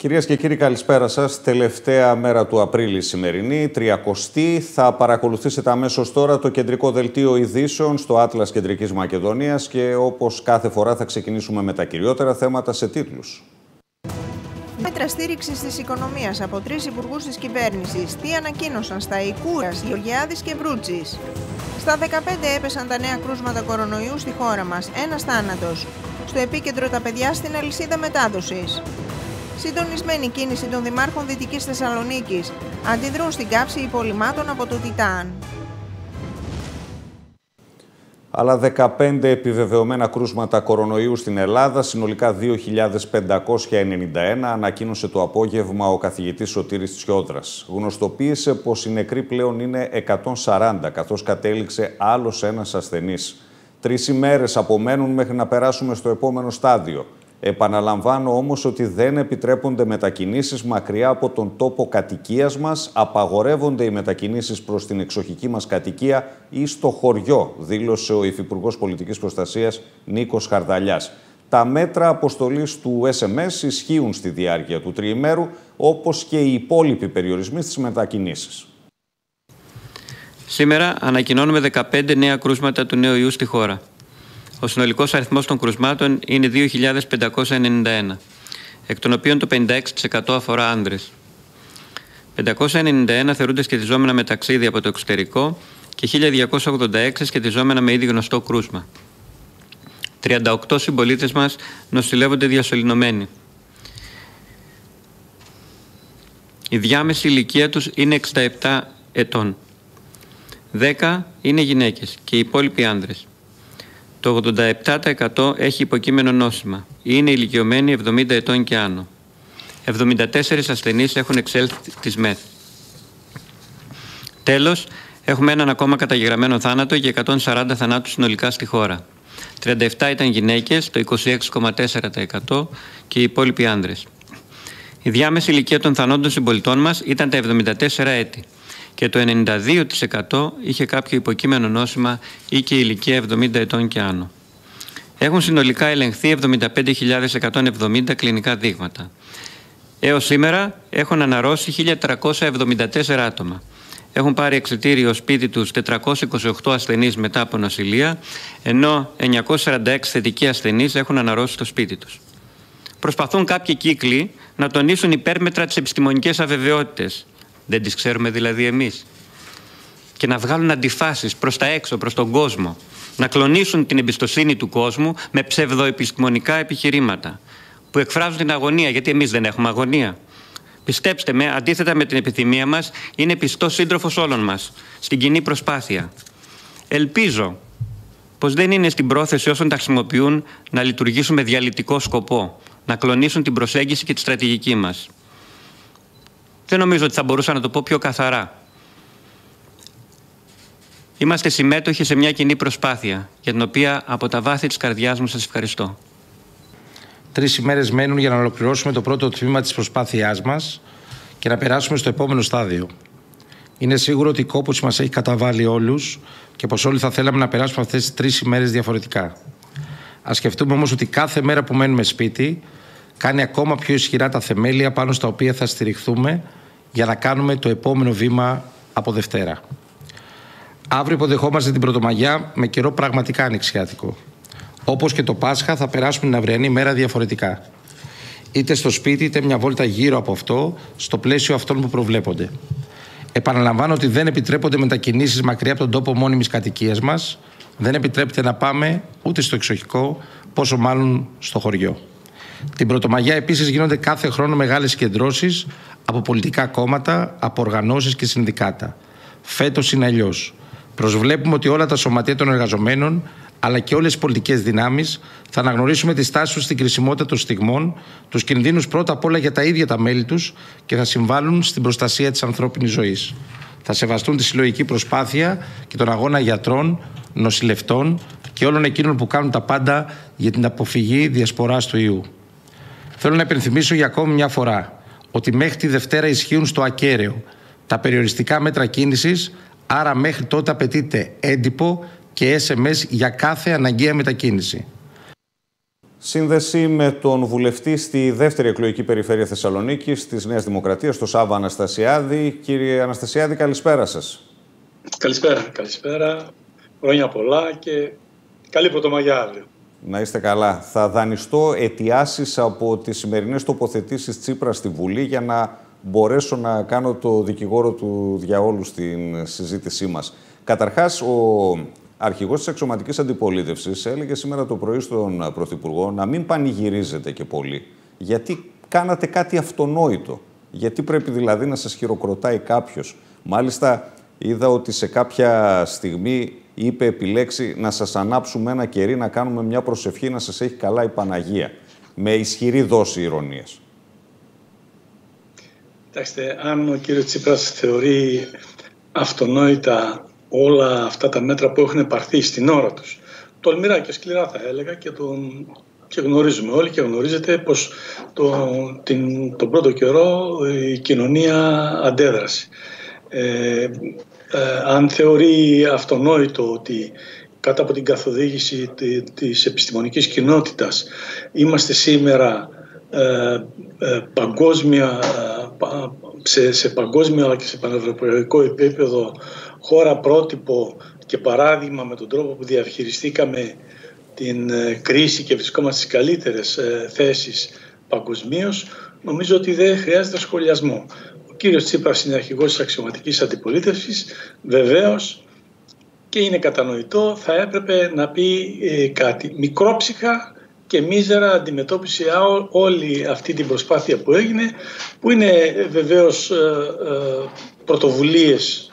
Κυρίες και κύριοι καλησπέρα σας. Τελευταία μέρα του Απρίλη σημερινή, τριακοστή. Θα παρακολουθήσετε αμέσως τώρα το κεντρικό δελτίο ειδήσεων στο Άτλας Κεντρικής Μακεδονίας και όπως κάθε φορά θα ξεκινήσουμε με τα κυριότερα θέματα σε τίτλους. Μέτρα στήριξης της οικονομίας από τρεις υπουργούς της κυβέρνησης. Τι ανακοίνωσαν στα Ικούρα, Γεωργιάδης και Βρούτση. Στα 15 έπεσαν τα νέα κρούσματα κορονοϊού στη χώρα μας. Ένας θάνατος. Στο επίκεντρο τα παιδιά στην αλυσίδα μετάδοσης. Συντονισμένη κίνηση των δημάρχων Δυτικής Θεσσαλονίκης. Αντιδρούν στην κάψη υπολοιμάτων από το Τιτάν. Άλλα 15 επιβεβαιωμένα κρούσματα κορονοϊού στην Ελλάδα, συνολικά 2.591, ανακοίνωσε το απόγευμα ο καθηγητής Σωτήρης Τσιόδρας. Γνωστοποίησε πως οι νεκροί πλέον είναι 140, καθώς κατέληξε άλλος ένας ασθενής. Τρεις ημέρες απομένουν μέχρι να περάσουμε στο επόμενο στάδιο. Επαναλαμβάνω όμως ότι δεν επιτρέπονται μετακινήσεις μακριά από τον τόπο κατοικίας μας, απαγορεύονται οι μετακινήσεις προς την εξοχική μας κατοικία ή στο χωριό, δήλωσε ο Υφυπουργός Πολιτικής Προστασίας Νίκος Χαρδαλιάς. Τα μέτρα αποστολής του SMS ισχύουν στη διάρκεια του τριημέρου, όπως και οι υπόλοιποι περιορισμοί στις μετακινήσεις. Σήμερα ανακοινώνουμε 15 νέα κρούσματα του νέου ιού στη χώρα. Ο συνολικός αριθμός των κρουσμάτων είναι 2.591, εκ των οποίων το 56% αφορά άνδρες. 591 θεωρούνται σχετιζόμενα με ταξίδι από το εξωτερικό και 1.286 σχετιζόμενα με ήδη γνωστό κρούσμα. 38 συμπολίτες μας νοσηλεύονται διασωληνωμένοι. Η διάμεση ηλικία τους είναι 67 ετών. 10 είναι γυναίκες και οι υπόλοιποι άνδρες. Το 87% έχει υποκείμενο νόσημα. Είναι ηλικιωμένοι 70 ετών και άνω. 74 ασθενείς έχουν εξέλθει της ΜΕΘ. Τέλος, έχουμε έναν ακόμα καταγεγραμμένο θάνατο και 140 θανάτους συνολικά στη χώρα. 37 ήταν γυναίκες, το 26,4% και οι υπόλοιποι άνδρες. Η διάμεση ηλικία των θανόντων συμπολιτών μας ήταν τα 74 έτη και το 92% είχε κάποιο υποκείμενο νόσημα ή και ηλικία 70 ετών και άνω. Έχουν συνολικά ελεγχθεί 75.170 κλινικά δείγματα. Έως σήμερα έχουν αναρρώσει 1.374 άτομα. Έχουν πάρει εξαιτήριο σπίτι τους 428 ασθενείς μετά από νοσηλεία, ενώ 946 θετικοί ασθενείς έχουν αναρρώσει το σπίτι τους. Προσπαθούν κάποιοι κύκλοι να τονίσουν υπέρμετρα τις επιστημονικές αβεβαιότητες, δεν τις ξέρουμε δηλαδή εμείς. Και να βγάλουν αντιφάσεις προς τα έξω, προς τον κόσμο. Να κλονίσουν την εμπιστοσύνη του κόσμου με ψευδοεπιστημονικά επιχειρήματα που εκφράζουν την αγωνία, γιατί εμείς δεν έχουμε αγωνία. Πιστέψτε με, αντίθετα με την επιθυμία μας, είναι πιστό σύντροφος όλων μας, στην κοινή προσπάθεια. Ελπίζω πως δεν είναι στην πρόθεση όσων τα χρησιμοποιούν να λειτουργήσουν με διαλυτικό σκοπό, να κλονίσουν την προσέγγιση και τη στρατηγική μας. Δεν νομίζω ότι θα μπορούσα να το πω πιο καθαρά. Είμαστε συμμέτοχοι σε μια κοινή προσπάθεια, για την οποία από τα βάθη της καρδιάς μου σας ευχαριστώ. Τρεις ημέρες μένουν για να ολοκληρώσουμε το πρώτο τμήμα της προσπάθειάς μας και να περάσουμε στο επόμενο στάδιο. Είναι σίγουρο ότι η κόπωση μας έχει καταβάλει όλους και πως όλοι θα θέλαμε να περάσουμε αυτές τις τρεις ημέρες διαφορετικά. Ας σκεφτούμε όμως ότι κάθε μέρα που μένουμε σπίτι κάνει ακόμα πιο ισχυρά τα θεμέλια πάνω στα οποία θα στηριχθούμε για να κάνουμε το επόμενο βήμα από Δευτέρα. Αύριο υποδεχόμαστε την Πρωτομαγιά με καιρό πραγματικά ανοιξιάτικο. Όπως και το Πάσχα, θα περάσουμε την αυριανή μέρα διαφορετικά. Είτε στο σπίτι, είτε μια βόλτα γύρω από αυτό, στο πλαίσιο αυτών που προβλέπονται. Επαναλαμβάνω ότι δεν επιτρέπονται μετακινήσεις μακριά από τον τόπο μόνιμης κατοικίας μας. Δεν επιτρέπεται να πάμε ούτε στο εξοχικό, πόσο μάλλον στο χωριό. Την Πρωτομαγιά επίσης γίνονται κάθε χρόνο μεγάλες συγκεντρώσει από πολιτικά κόμματα, από οργανώσεις και συνδικάτα. Φέτος είναι αλλιώς. Προσβλέπουμε ότι όλα τα σωματεία των εργαζομένων αλλά και όλες οι πολιτικές δυνάμεις θα αναγνωρίσουμε τη στάση τους στην κρισιμότητα των στιγμών, τους κινδύνους πρώτα απ' όλα για τα ίδια τα μέλη τους και θα συμβάλλουν στην προστασία της ανθρώπινης ζωής. Θα σεβαστούν τη συλλογική προσπάθεια και τον αγώνα γιατρών, νοσηλευτών και όλων εκείνων που κάνουν τα πάντα για την αποφυγή διασποράς του ιού. Θέλω να υπενθυμίσω για ακόμη μια φορά ότι μέχρι τη Δευτέρα ισχύουν στο ακέραιο τα περιοριστικά μέτρα κίνησης, άρα μέχρι τότε απαιτείται έντυπο και SMS για κάθε αναγκαία μετακίνηση. Σύνδεση με τον βουλευτή στη δεύτερη εκλογική περιφέρεια Θεσσαλονίκη τη Νέα Δημοκρατία, τον Σάβα Αναστασιάδη. Κύριε Αναστασιάδη, καλησπέρα σας. Καλησπέρα. Καλησπέρα. Χρόνια πολλά και καλή πρωτομαγιά αύριο. Να είστε καλά. Θα δανειστώ αιτιάσεις από τις σημερινές τοποθετήσεις Τσίπρας στη Βουλή για να μπορέσω να κάνω το δικηγόρο του διαόλου στην συζήτησή μας. Καταρχάς, ο αρχηγός της εξωματικής αντιπολίτευσης έλεγε σήμερα το πρωί στον Πρωθυπουργό να μην πανηγυρίζετε και πολύ, γιατί κάνατε κάτι αυτονόητο. Γιατί πρέπει δηλαδή να σας χειροκροτάει κάποιος. Μάλιστα, είδα ότι σε κάποια στιγμή είπε επιλέξει να σας ανάψουμε ένα κερί, να κάνουμε μια προσευχή, να σας έχει καλά η Παναγία. Με ισχυρή δόση ηρωνίας. Κοιτάξτε, αν ο κύριος Τσίπρας θεωρεί αυτονόητα όλα αυτά τα μέτρα που έχουν πάρθει στην ώρα τους, τολμηρά και σκληρά θα έλεγα και, τον, και γνωρίζουμε όλοι και γνωρίζετε πως το, την, τον πρώτο καιρό η κοινωνία αντέδρασε. Ε, ε, αν θεωρεί αυτονόητο ότι κάτω από την καθοδήγηση της επιστημονικής κοινότητας είμαστε σήμερα ε, ε παγκόσμια σε, σε παγκόσμιο αλλά και σε πανευρωπαϊκό επίπεδο χώρα πρότυπο και παράδειγμα με τον τρόπο που διαχειριστήκαμε την ε, κρίση και βρισκόμαστε στις καλύτερες ε, θέσεις παγκοσμίως, νομίζω ότι δεν χρειάζεται σχολιασμό. Ο κύριος Τσίπρας είναι αρχηγός της αξιωματικής αντιπολίτευσης, βεβαίως και είναι κατανοητό, θα έπρεπε να πει ε, κάτι. Μικρόψυχα και μίζερα αντιμετώπισε όλη αυτή την προσπάθεια που έγινε που είναι ε, βεβαίως ε, ε, πρωτοβουλίες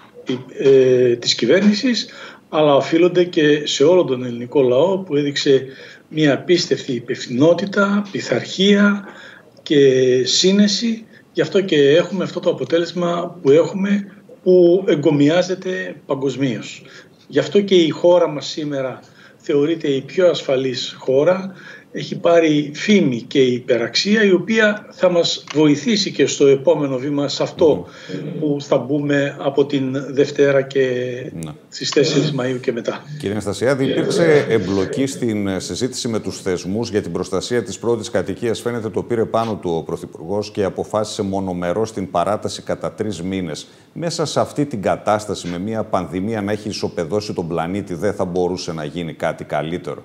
της κυβέρνησης αλλά οφείλονται και σε όλο τον ελληνικό λαό που έδειξε μια απίστευτη υπευθυνότητα, πειθαρχία και σύνεση γι' αυτό και έχουμε αυτό το αποτέλεσμα που έχουμε που εγκομιάζεται παγκοσμίως. Γι' αυτό και η χώρα μας σήμερα θεωρείται η πιο ασφαλής χώρα έχει πάρει φήμη και υπεραξία η οποία θα μας βοηθήσει και στο επόμενο βήμα σε αυτό που θα μπούμε από την Δευτέρα και ναι. στις 4 Μαΐου και μετά. Κύριε Αναστασιάδη, υπήρξε εμπλοκή στην συζήτηση με τους θεσμούς για την προστασία της πρώτης κατοικίας; Φαίνεται το πήρε πάνω του ο Πρωθυπουργός και αποφάσισε μονομερός την παράταση κατά τρεις μήνες. Μέσα σε αυτή την κατάσταση με μια πανδημία να έχει ισοπεδώσει τον πλανήτη δεν θα μπορούσε να γίνει κάτι καλύτερο.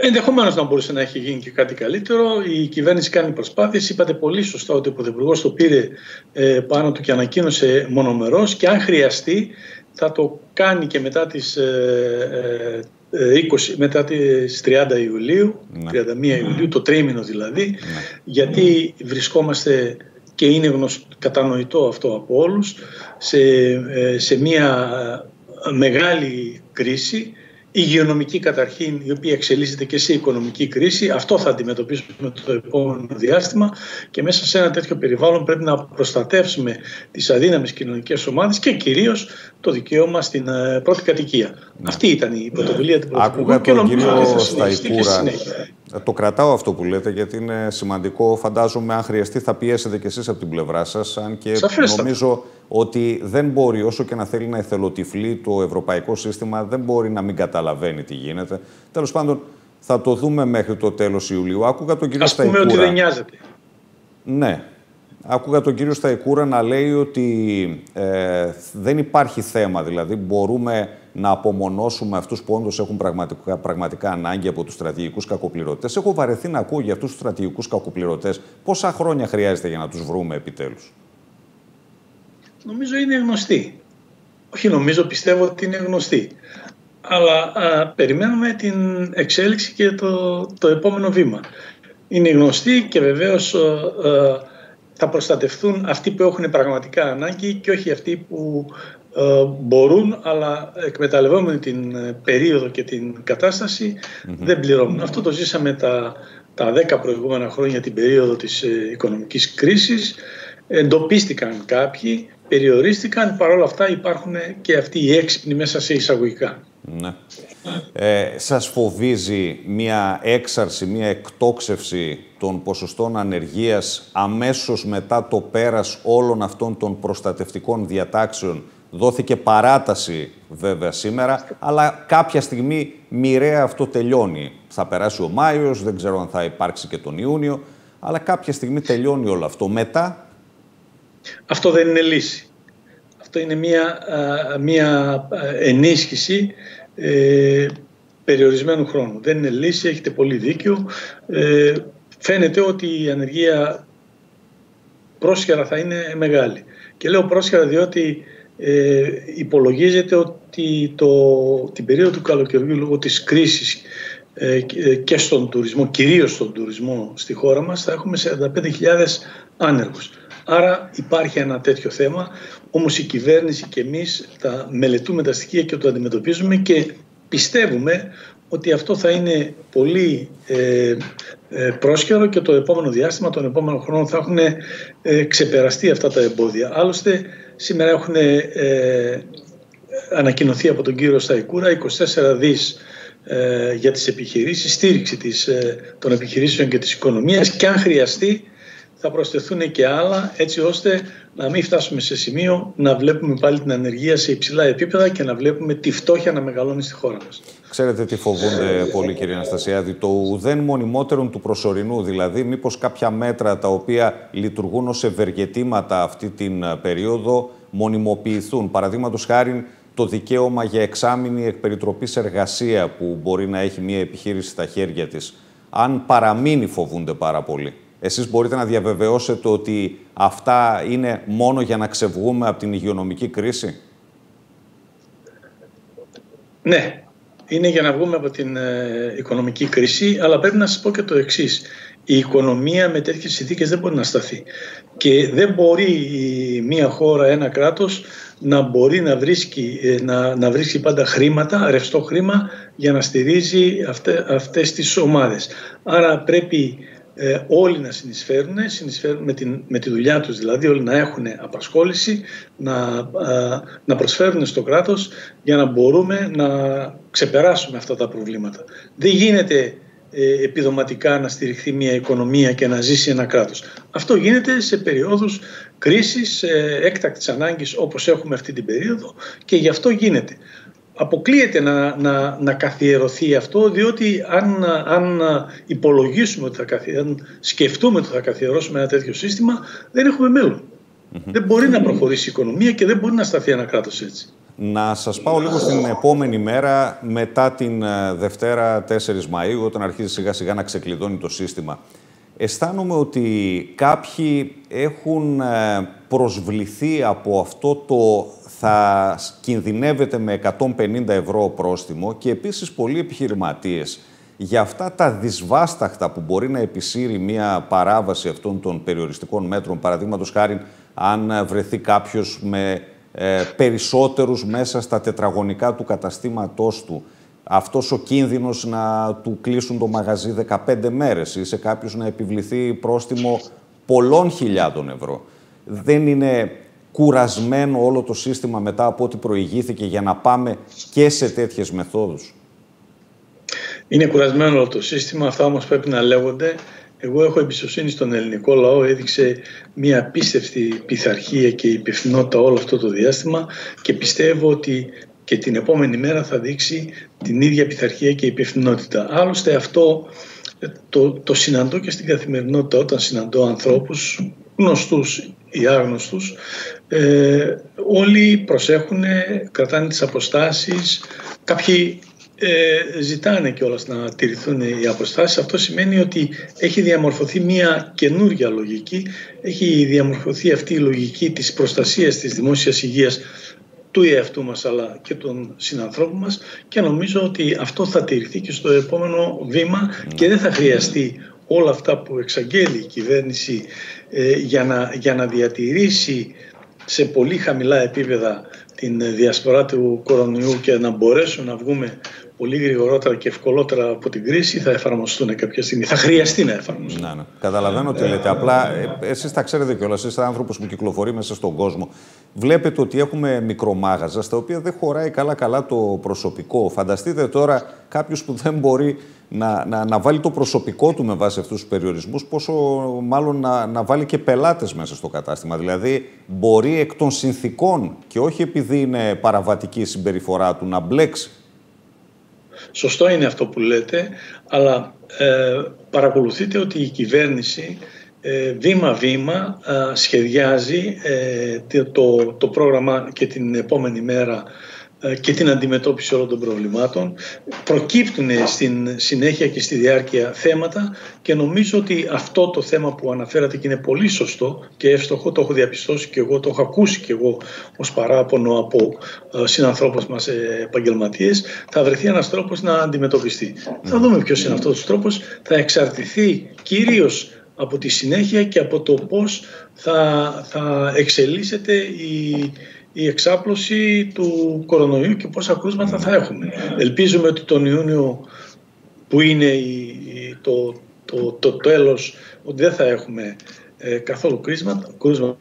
Ενδεχομένως να μπορούσε να έχει γίνει και κάτι καλύτερο. Η κυβέρνηση κάνει προσπάθειες. Είπατε πολύ σωστά ότι ο Πρωθυπουργός το πήρε ε, πάνω του και ανακοίνωσε μονομερός και αν χρειαστεί θα το κάνει και μετά τις, 20, ε, ε, μετά τις 30 Ιουλίου, 31 ναι. Ιουλίου, το τρίμηνο δηλαδή, ναι. γιατί βρισκόμαστε και είναι γνωστό, κατανοητό αυτό από όλους, σε, σε μια μεγάλη κρίση υγειονομική καταρχήν, η οποία εξελίσσεται και σε οικονομική κρίση. Αυτό θα αντιμετωπίσουμε το επόμενο διάστημα και μέσα σε ένα τέτοιο περιβάλλον πρέπει να προστατεύσουμε τις αδύναμες κοινωνικές ομάδες και κυρίως το δικαίωμα στην ε, πρώτη κατοικία. Ναι. Αυτή ήταν η πρωτοβουλία του Πρωθυπουργού Άκουγα τον κύριο Σταϊκούρα. Το κρατάω αυτό που λέτε γιατί είναι σημαντικό. Φαντάζομαι αν χρειαστεί θα πιέσετε κι εσείς από την πλευρά σας. Αν και νομίζω ότι δεν μπορεί όσο και να θέλει να εθελοτυφλεί το ευρωπαϊκό σύστημα δεν μπορεί να μην καταλαβαίνει τι γίνεται. Τέλος πάντων θα το δούμε μέχρι το τέλος Ιουλίου. Άκουγα τον κύριο Σταϊκούρα. Ας πούμε ότι δεν νοιάζεται. Ναι, Άκουγα τον κύριο Σταϊκούρα να λέει ότι ε, δεν υπάρχει θέμα, δηλαδή μπορούμε να απομονώσουμε αυτούς που όντως έχουν πραγματικά, πραγματικά ανάγκη από τους στρατηγικούς κακοπληρωτές. Έχω βαρεθεί να ακούω για αυτούς τους στρατηγικούς κακοπληρωτές. Πόσα χρόνια χρειάζεται για να τους βρούμε επιτέλους. Νομίζω είναι γνωστή. Όχι νομίζω, πιστεύω ότι είναι γνωστή. Αλλά περιμένουμε την εξέλιξη και το, το επόμενο βήμα. Είναι γνωστή και βεβαίως θα προστατευτούν αυτοί που έχουν πραγματικά ανάγκη και όχι αυτοί που ε, μπορούν αλλά εκμεταλλευόμενοι την ε, περίοδο και την κατασταση δεν πληρώνουν. Αυτό το ζήσαμε τα, τα 10 προηγούμενα χρόνια την περίοδο της ε, οικονομικής κρίσης. Εντοπίστηκαν κάποιοι, περιορίστηκαν, παρόλα αυτά υπάρχουν και αυτοί οι έξυπνοι μέσα σε εισαγωγικά. Ναι. Ε, σας φοβίζει μια έξαρση, μια εκτόξευση των ποσοστών ανεργίας αμέσως μετά το πέρας όλων αυτών των προστατευτικών διατάξεων. Δόθηκε παράταση βέβαια σήμερα, αλλά κάποια στιγμή μοιραία αυτό τελειώνει. Θα περάσει ο Μάιος, δεν ξέρω αν θα υπάρξει και τον Ιούνιο, αλλά κάποια στιγμή τελειώνει όλο αυτό. Μετά... Αυτό δεν είναι λύση. Αυτό είναι μια, μια ενίσχυση ε, περιορισμένου χρόνου. Δεν είναι λύση, έχετε πολύ δίκιο. Ε, φαίνεται ότι η ανεργία πρόσχερα θα είναι μεγάλη. Και λέω πρόσχερα διότι ε, υπολογίζεται ότι το, την περίοδο του καλοκαιριού λόγω της κρίσης ε, και στον τουρισμό, κυρίως στον τουρισμό στη χώρα μας, θα έχουμε 45.000 άνεργους. Άρα υπάρχει ένα τέτοιο θέμα, όμως η κυβέρνηση και εμείς τα μελετούμε τα στοιχεία και το αντιμετωπίζουμε και πιστεύουμε ότι αυτό θα είναι πολύ ε, ε, πρόσχερο και το επόμενο διάστημα, τον επόμενο χρόνο θα έχουν ε, ξεπεραστεί αυτά τα εμπόδια. Άλλωστε σήμερα έχουν ε, ανακοινωθεί από τον κύριο Σταϊκούρα 24 δις για τις επιχειρήσεις, στήριξη της, των επιχειρήσεων και της οικονομίας και αν χρειαστεί θα προσθεθούν και άλλα έτσι ώστε να μην φτάσουμε σε σημείο να βλέπουμε πάλι την ανεργία σε υψηλά επίπεδα και να βλέπουμε τη φτώχεια να μεγαλώνει στη χώρα μας. Ξέρετε τι φοβούνται πολύ κύριε Αναστασιάδη, το ουδέν μονιμότερον του προσωρινού, δηλαδή μήπως κάποια μέτρα τα οποία λειτουργούν ως ευεργετήματα αυτή την ε, περίοδο μονιμοποιηθούν. Παραδείγματος χάρη το δικαίωμα για εξάμεινη εκπεριτροπής εργασία που μπορεί να έχει μια επιχείρηση στα χέρια της. Αν παραμείνει φοβούνται πάρα πολύ. Εσείς μπορείτε να διαβεβαιώσετε ότι αυτά είναι μόνο για να ξεβγούμε από την υγειονομική κρίση; Ναι, είναι για να βγούμε από την ε, οικονομική κρίση, αλλά πρέπει να σας πω και το εξής. Η οικονομία με τέτοιες συνθήκες δεν μπορεί να σταθεί. Και δεν μπορεί μία χώρα, ένα κράτος να μπορεί να βρίσκει, ε, να, να βρίσκει πάντα χρήματα, ρευστό χρήμα για να στηρίζει αυτέ, αυτές τις ομάδες. Άρα πρέπει ε, όλοι να συνεισφέρουν, συνεισφέρουν με, την, με τη δουλειά τους δηλαδή, όλοι να έχουν απασχόληση, να, να προσφέρουν στο κράτος για να μπορούμε να ξεπεράσουμε αυτά τα προβλήματα. Δεν γίνεται ε, επιδοματικά να στηριχθεί μια οικονομία και να ζήσει ένα κράτος. Αυτό γίνεται σε περιόδους κρίσης, ε, έκτακτης ανάγκης όπως έχουμε αυτή την περίοδο και γι' αυτό γίνεται αποκλείεται να, να, να καθιερωθεί αυτό διότι αν, αν υπολογίσουμε ότι θα αν σκεφτούμε ότι θα καθιερώσουμε ένα τέτοιο σύστημα δεν έχουμε Δεν μπορεί να προχωρήσει η οικονομία και δεν μπορεί να σταθεί ένα κράτος έτσι. Να σας πάω λίγο στην επόμενη μέρα μετά την ε, Δευτέρα 4 Μαΐου όταν αρχίζει σιγά σιγά να ξεκλειδώνει το σύστημα. Αισθάνομαι ότι κάποιοι έχουν ε, προσβληθεί από αυτό το θα κινδυνεύεται με 150 ευρώ πρόστιμο και επίσης πολλοί επιχειρηματίες για αυτά τα δυσβάσταχτα που μπορεί να επισύρει μια παράβαση αυτών των περιοριστικών μέτρων, παραδείγματος χάρη αν βρεθεί κάποιος με ε, περισσότερους μέσα στα τετραγωνικά του καταστήματός του, αυτός ο κίνδυνος να του κλείσουν το μαγαζί 15 μέρες ή σε κάποιους να επιβληθεί πρόστιμο πολλών χιλιάδων ευρώ. Δεν είναι κουρασμένο όλο το σύστημα μετά από ό,τι προηγήθηκε για να πάμε και σε τέτοιες μεθόδους. Είναι κουρασμένο όλο το σύστημα, αυτά όμως πρέπει να λέγονται. Εγώ έχω εμπιστοσύνη στον ελληνικό λαό, έδειξε μια απίστευτη πειθαρχία και υπευθυνότητα όλο αυτό το διάστημα και πιστεύω ότι και την επόμενη μέρα θα δείξει την ίδια πειθαρχία και υπευθυνότητα. Άλλωστε αυτό το, το συναντώ και στην καθημερινότητα όταν συναντώ ανθρώπους γνωστούς ή άγνωστους ε, όλοι προσέχουν, κρατάνε τις αποστάσεις, κάποιοι ε, ζητάνε κιόλας να τηρηθούν οι αποστάσεις. Αυτό σημαίνει ότι έχει διαμορφωθεί μια καινούργια λογική, έχει διαμορφωθεί αυτή η λογική της προστασίας της δημόσιας υγείας του εαυτού μας αλλά και των συνανθρώπων μας. Και νομίζω ότι αυτό θα τηρηθεί και στο επόμενο βήμα και δεν θα χρειαστεί όλα αυτά που εξαγγέλει η κυβέρνηση ε, για, να, για να διατηρήσει σε πολύ χαμηλά επίπεδα την διασπορά του κορονοϊού και να μπορέσουμε να βγούμε πολύ γρηγορότερα και ευκολότερα από την κρίση θα εφαρμοστούν κάποια στιγμή. Θα χρειαστεί να εφαρμοστούν. Ναι, ναι. Καταλαβαίνω τι λέτε. Απλά ε, εσείς τα ξέρετε κιόλας. Είστε άνθρωπος που κυκλοφορεί μέσα στον κόσμο. Βλέπετε ότι έχουμε μικρομάγαζα στα οποία δεν χωράει καλά-καλά το προσωπικό. Φανταστείτε τώρα κάποιος που δεν μπορεί να, να, να βάλει το προσωπικό του με βάση αυτούς τους περιορισμούς, πόσο μάλλον να, να βάλει και πελάτες μέσα στο κατάστημα. Δηλαδή, μπορεί εκ των συνθήκων και όχι επειδή είναι παραβατική η συμπεριφορά του να μπλέξει Σωστό είναι αυτό που λέτε, αλλά ε, παρακολουθείτε ότι η κυβέρνηση ε, βήμα-βήμα σχεδιάζει το, το πρόγραμμα και την επόμενη μέρα ε, και την αντιμετώπιση όλων των προβλημάτων. Προκύπτουν στην συνέχεια και στη διάρκεια θέματα και νομίζω ότι αυτό το θέμα που αναφέρατε και είναι πολύ σωστό και εύστοχο, το έχω διαπιστώσει και εγώ, το έχω ακούσει και εγώ ως παράπονο από ε, συνανθρώπους μας ε, επαγγελματίες, θα βρεθεί ένας τρόπος να αντιμετωπιστεί. Θα δούμε ποιος είναι αυτός ο τρόπος, θα εξαρτηθεί κυρίως από τη συνέχεια και από το πώς θα, θα εξελίσσεται η, η εξάπλωση του κορονοϊού και πόσα κρούσματα θα έχουμε. Ελπίζουμε ότι τον Ιούνιο που είναι η, το, το, το, τέλος ότι δεν θα έχουμε ε, καθόλου κρούσματα, κρούσματα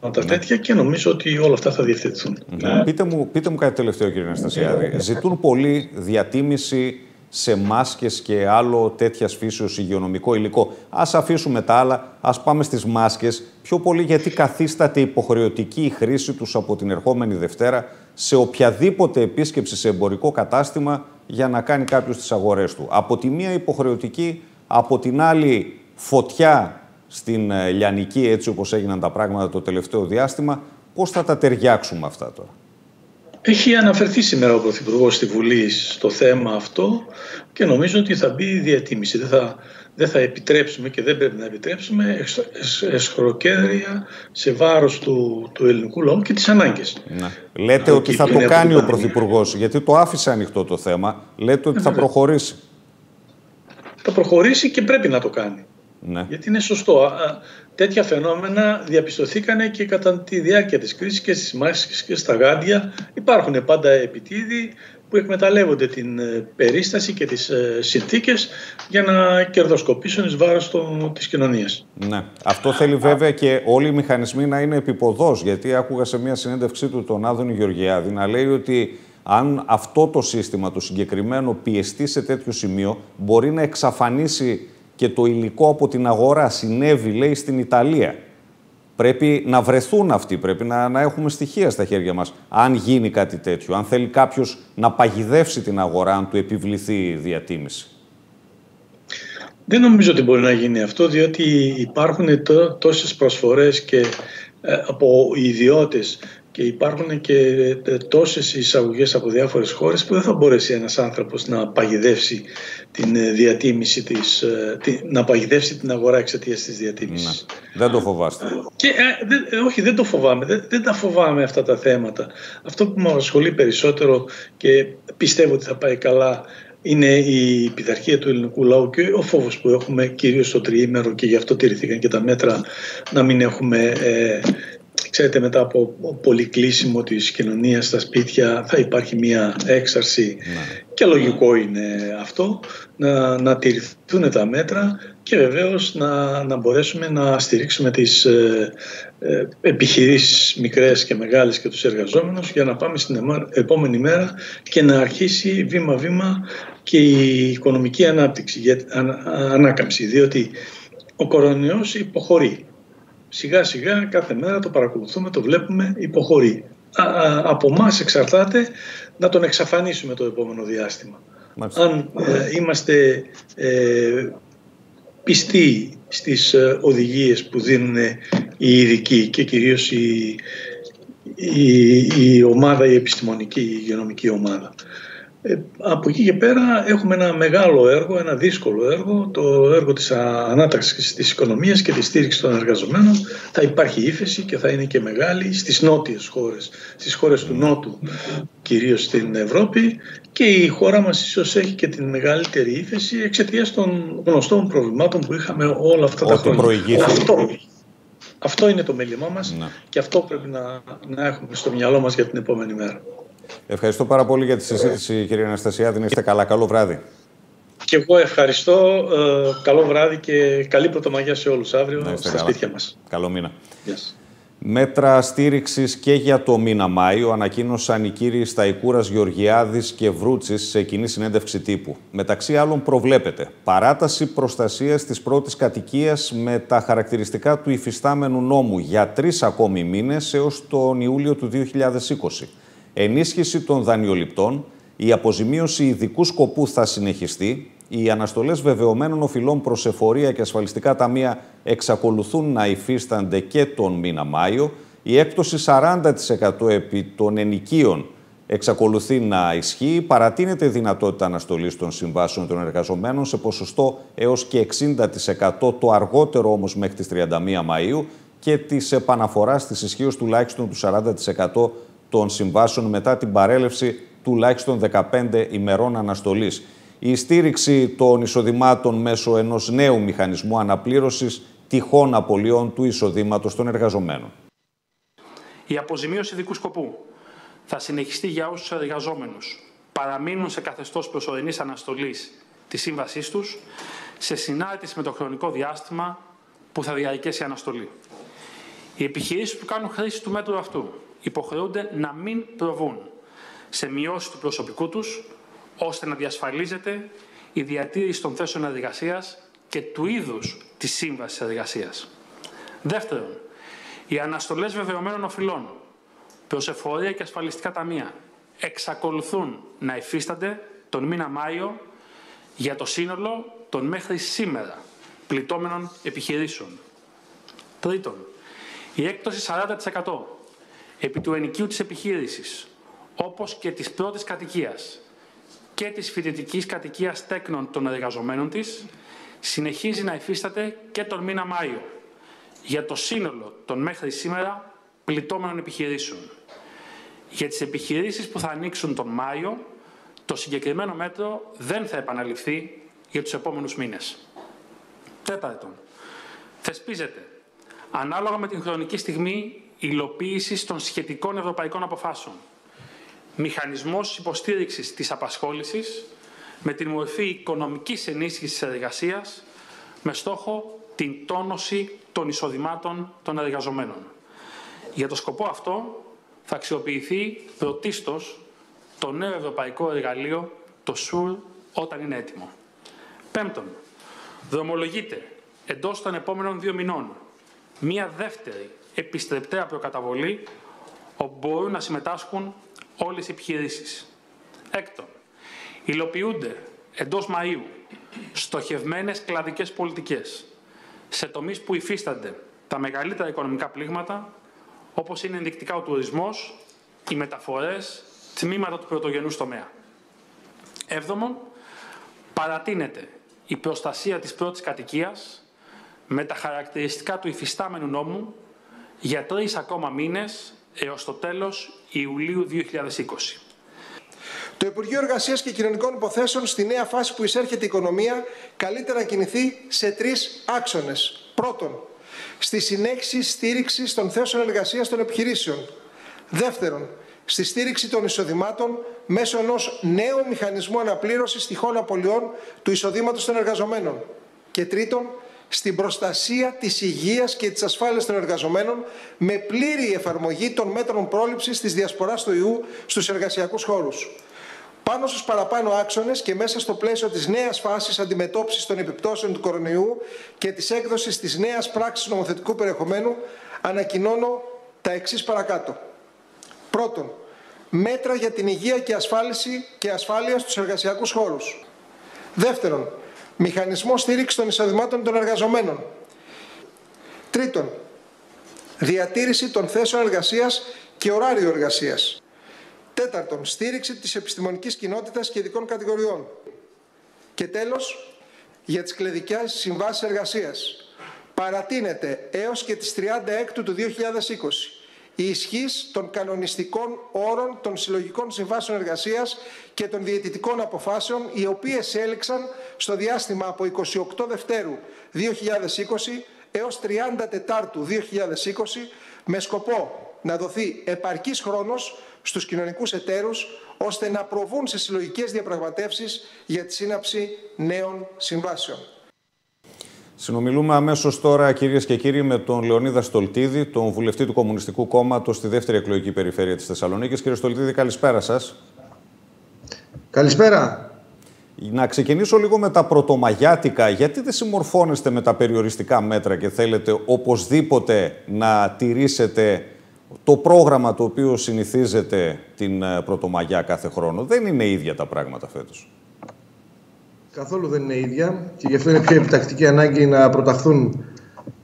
τα τέτοια και νομίζω ότι όλα αυτά θα διευθετηθούν. Πείτε, μου, πείτε μου κάτι τελευταίο κύριε Αναστασιάδη. Ζητούν πολύ διατίμηση σε μάσκες και άλλο τέτοιας φύσεως υγειονομικό υλικό. Ας αφήσουμε τα άλλα, ας πάμε στις μάσκες. Πιο πολύ γιατί καθίσταται υποχρεωτική η χρήση τους από την ερχόμενη Δευτέρα σε οποιαδήποτε επίσκεψη σε εμπορικό κατάστημα για να κάνει κάποιος τις αγορές του. Από τη μία υποχρεωτική, από την άλλη φωτιά στην ε, Λιανική, έτσι όπως έγιναν τα πράγματα το τελευταίο διάστημα. Πώς θα τα ταιριάξουμε αυτά τώρα; Έχει αναφερθεί σήμερα ο Πρωθυπουργός στη Βουλή στο θέμα αυτό και νομίζω ότι θα μπει η διατίμηση. Δεν θα, δεν θα επιτρέψουμε και δεν πρέπει να επιτρέψουμε εσχροκέδρια σε βάρος του, του ελληνικού λαού και τις ανάγκες. Να. Λέτε ότι θα το κάνει ο Πρωθυπουργός, γιατί το άφησε ανοιχτό το θέμα. Λέτε ότι θα προχωρήσει. Θα προχωρήσει και πρέπει να το κάνει. Ναι. Γιατί είναι σωστό. Τέτοια φαινόμενα διαπιστωθήκανε και κατά τη διάρκεια της κρίσης και στις μάσκες και στα γάντια. Υπάρχουν πάντα επιτίδη που εκμεταλλεύονται την ε, περίσταση και τις ε, συνθήκες για να κερδοσκοπήσουν εις βάρος το, της κοινωνίας. Ναι. Αυτό θέλει βέβαια και όλοι οι μηχανισμοί να είναι επιποδός, γιατί άκουγα σε μια συνέντευξή του τον Άδωνη Γεωργιάδη να λέει ότι αν αυτό το σύστημα, το συγκεκριμένο, πιεστεί σε τέτοιο σημείο, μπορεί να εξαφανίσει και το υλικό από την αγορά. Συνέβη, λέει, στην Ιταλία. Πρέπει να βρεθούν αυτοί, πρέπει να, να έχουμε στοιχεία στα χέρια μας, αν γίνει κάτι τέτοιο, αν θέλει κάποιος να παγιδεύσει την αγορά, αν του επιβληθεί η διατίμηση. Δεν νομίζω ότι μπορεί να γίνει αυτό, διότι υπάρχουν τόσες προσφορές και ε, από ιδιώτες και υπάρχουν και ε, τόσες εισαγωγές από διάφορες χώρες που δεν θα μπορέσει ένας άνθρωπος να παγιδεύσει την ε, διατίμηση της, ε, να παγιδεύσει την αγορά εξαιτίας της διατίμησης. Ναι. Δεν το φοβάστε. Και, όχι, δεν το φοβάμαι. Δεν, δεν τα φοβάμαι αυτά τα θέματα. Αυτό που με ασχολεί περισσότερο και πιστεύω ότι θα πάει καλά είναι η πειθαρχία του ελληνικού λαού και ο φόβος που έχουμε κυρίως στο τριήμερο και γι' αυτό τηρηθήκαν και τα μέτρα να μην έχουμε Ξέρετε, μετά από πολύ κλείσιμο της κοινωνίας στα σπίτια θα υπάρχει μια έξαρση. Ναι. και λογικό είναι αυτό να, να τηρηθούν τα μέτρα και βεβαίως να, να μπορέσουμε να στηρίξουμε τις ε, ε, επιχειρήσεις μικρές και μεγάλες και τους εργαζόμενους για να πάμε στην επόμενη μέρα και να αρχίσει βήμα-βήμα και η οικονομική ανάπτυξη, ανάκαμψη, διότι ο κορονοϊός υποχωρεί σιγά σιγά κάθε μέρα το παρακολουθούμε, το βλέπουμε, υποχωρεί. από εμάς εξαρτάται να τον εξαφανίσουμε το επόμενο διάστημα. Αν ε, είμαστε ε, πιστοί στις ε, οδηγίες που δίνουν οι ειδικοί και κυρίως η, η, η ομάδα, η επιστημονική, η υγειονομική ομάδα. Ε, από εκεί και πέρα έχουμε ένα μεγάλο έργο, ένα δύσκολο έργο, το έργο της ανάταξης της οικονομίας και της στήριξης των εργαζομένων. Θα υπάρχει ύφεση και θα είναι και μεγάλη στις νότιες χώρες, στις χώρες του Νότου, κυρίως στην Ευρώπη και η χώρα μας ίσως έχει και την μεγαλύτερη ύφεση εξαιτίας των γνωστών προβλημάτων που είχαμε όλα αυτά τα χρόνια. Αυτό, αυτό είναι το μέλημά μας ναι. και αυτό πρέπει να, να έχουμε στο μυαλό μας για την επόμενη μέρα. Ευχαριστώ πάρα πολύ για τη συζήτηση, κύριε Αναστασιάδη. Να είστε καλά. Καλό βράδυ. Και εγώ ευχαριστώ. Ε, καλό βράδυ και καλή πρωτομαγιά σε όλους αύριο στα καλά. σπίτια μας. Καλό μήνα. Yes. Μέτρα στήριξης και για το μήνα Μάιο ανακοίνωσαν οι κύριοι Σταϊκούρας Γεωργιάδης και Βρούτσης σε κοινή συνέντευξη τύπου. Μεταξύ άλλων, προβλέπεται παράταση προστασίας της πρώτης κατοικίας με τα χαρακτηριστικά του υφιστάμενου νόμου για τρεις ακόμη μήνες έως τον Ιούλιο του 2020 ενίσχυση των δανειοληπτών, Η αποζημίωση ειδικού σκοπού θα συνεχιστεί. Οι αναστολές βεβαιωμένων οφειλών προς εφορία και ασφαλιστικά ταμεία εξακολουθούν να υφίστανται και τον μήνα Μάιο. Η έκπτωση 40% επί των ενοικίων εξακολουθεί να ισχύει. Παρατείνεται η δυνατότητα αναστολής των συμβάσεων των εργαζομένων σε ποσοστό έως και 60% το αργότερο όμως μέχρι τις 31 Μαΐου και της επαναφοράς της ισχύως τουλάχιστον του 40% των συμβάσεων μετά την παρέλευση τουλάχιστον 15 ημερών αναστολής. Η στήριξη των εισοδημάτων μέσω ενός νέου μηχανισμού αναπλήρωσης τυχών απολειών του εισοδήματος των εργαζομένων. Η αποζημίωση ειδικού σκοπού θα συνεχιστεί για όσους εργαζόμενους παραμείνουν σε καθεστώς προσωρινής αναστολής της σύμβασής τους σε συνάρτηση με το χρονικό διάστημα που θα διαρκέσει η αναστολή. Οι επιχειρήσεις που κάνουν χρήση του μέτρου αυτού υποχρεούνται να μην προβούν σε μειώσεις του προσωπικού τους, ώστε να διασφαλίζεται η διατήρηση των θέσεων εργασίας και του είδους της σύμβασης εργασίας. Δεύτερον, οι αναστολές βεβαιωμένων οφειλών προς εφορία και ασφαλιστικά ταμεία εξακολουθούν να υφίστανται τον μήνα Μάιο για το σύνολο των μέχρι σήμερα πληττόμενων επιχειρήσεων. Τρίτον, η έκπτωση 40% επί του ενοικίου της επιχείρησης, όπως και της πρώτης κατοικίας και της φοιτητικής κατοικίας τέκνων των εργαζομένων της, συνεχίζει να υφίσταται και τον μήνα Μάιο για το σύνολο των μέχρι σήμερα πληττόμενων επιχειρήσεων. Για τις επιχειρήσεις που θα ανοίξουν τον Μάιο, το συγκεκριμένο μέτρο δεν θα επαναληφθεί για τους επόμενους μήνες. Τέταρτον, θεσπίζεται, ανάλογα με την χρονική στιγμή υλοποίησης των σχετικών ευρωπαϊκών αποφάσεων, μηχανισμός υποστήριξης της απασχόλησης με την μορφή οικονομικής ενίσχυσης της εργασίας με στόχο την τόνωση των εισοδημάτων των εργαζομένων. Για το σκοπό αυτό θα αξιοποιηθεί πρωτίστως το νέο ευρωπαϊκό εργαλείο, το ΣΟΥΡ, όταν είναι έτοιμο. Πέμπτον, δρομολογείται εντός των επόμενων δύο μηνών μία δεύτερη επιστρεπτέα προκαταβολή όπου μπορούν να συμμετάσχουν όλες οι επιχειρήσεις. Έκτον, υλοποιούνται εντός Μαΐου στοχευμένες κλαδικές πολιτικές σε τομείς που υφίστανται τα μεγαλύτερα οικονομικά πλήγματα όπως είναι ενδεικτικά ο τουρισμός, οι μεταφορές, τμήματα του πρωτογενούς τομέα. Έβδομον, παρατείνεται η προστασία της πρώτης κατοικίας με τα χαρακτηριστικά του υφιστάμενου νόμου για τρεις ακόμα μήνες έως το τέλος Ιουλίου 2020. Το Υπουργείο Εργασίας και Κοινωνικών Υποθέσεων στη νέα φάση που εισέρχεται η οικονομία καλύτερα να κινηθεί σε τρεις άξονες. Πρώτον, στη συνέχιση στήριξης των θέσεων εργασίας των επιχειρήσεων. Δεύτερον, στη στήριξη των εισοδημάτων μέσω ενός νέου μηχανισμού αναπλήρωσης τυχών απολειών του εισοδήματος των εργαζομένων. Και τρίτον, στην προστασία της υγείας και της ασφάλειας των εργαζομένων με πλήρη εφαρμογή των μέτρων πρόληψης της διασποράς του ιού στους εργασιακούς χώρους. Πάνω στους παραπάνω άξονες και μέσα στο πλαίσιο της νέας φάσης αντιμετώπισης των επιπτώσεων του κορονοϊού και της έκδοσης της νέας πράξης νομοθετικού περιεχομένου ανακοινώνω τα εξής παρακάτω. Πρώτον, μέτρα για την υγεία και, ασφάλιση και ασφάλεια στους εργασιακούς χώρους. Δεύτερον, μηχανισμό στήριξης των εισοδημάτων των εργαζομένων. Τρίτον, διατήρηση των θέσεων εργασίας και ωράριο εργασίας. Τέταρτον, στήριξη της επιστημονικής κοινότητας και ειδικών κατηγοριών. Και τέλος, για τις κλεδικές συμβάσεις εργασίας. Παρατείνεται έως και τις 36 του 2020 η ισχύς των κανονιστικών όρων των συλλογικών συμβάσεων εργασίας και των διαιτητικών αποφάσεων, οι οποίες έλεξαν στο διάστημα από 28 Δευτέρου 2020 έως 30 Τετάρτου 2020 με σκοπό να δοθεί επαρκής χρόνος στους κοινωνικούς εταίρους ώστε να προβούν σε συλλογικές διαπραγματεύσεις για τη σύναψη νέων συμβάσεων. Συνομιλούμε αμέσως τώρα, κυρίες και κύριοι, με τον Λεωνίδα Στολτίδη, τον βουλευτή του Κομμουνιστικού Κόμματος στη δεύτερη εκλογική περιφέρεια της Θεσσαλονίκης. Κύριε Στολτίδη, καλησπέρα σας. Καλησπέρα. Να ξεκινήσω λίγο με τα πρωτομαγιάτικα. Γιατί δεν συμμορφώνεστε με τα περιοριστικά μέτρα και θέλετε οπωσδήποτε να τηρήσετε το πρόγραμμα το οποίο συνηθίζεται την ε, Πρωτομαγιά κάθε χρόνο; Δεν είναι ίδια τα πράγματα φέτος. Καθόλου δεν είναι ίδια και γι' αυτό είναι πιο επιτακτική ανάγκη να προταχθούν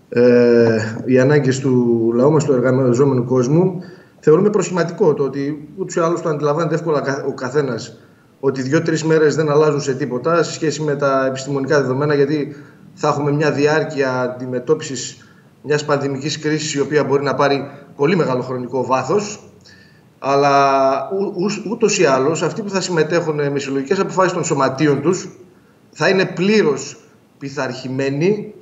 ε, οι ανάγκες του λαού μας, του εργαζόμενου κόσμου. Θεωρούμε προσχηματικό το ότι ούτως ή άλλως το αντιλαμβάνεται εύκολα ο καθένας ότι δύο-τρεις μέρες δεν αλλάζουν σε τίποτα σε σχέση με τα επιστημονικά δεδομένα, γιατί θα έχουμε μια διάρκεια αντιμετώπισης μιας πανδημικής κρίσης η οποία μπορεί να πάρει πολύ μεγάλο χρονικό βάθος. Αλλά ούτως ή άλλως αυτοί που θα συμμετέχουν με συλλογικέ αποφάσεις των σωματείων τους θα είναι πλήρως πειθαρχημένοι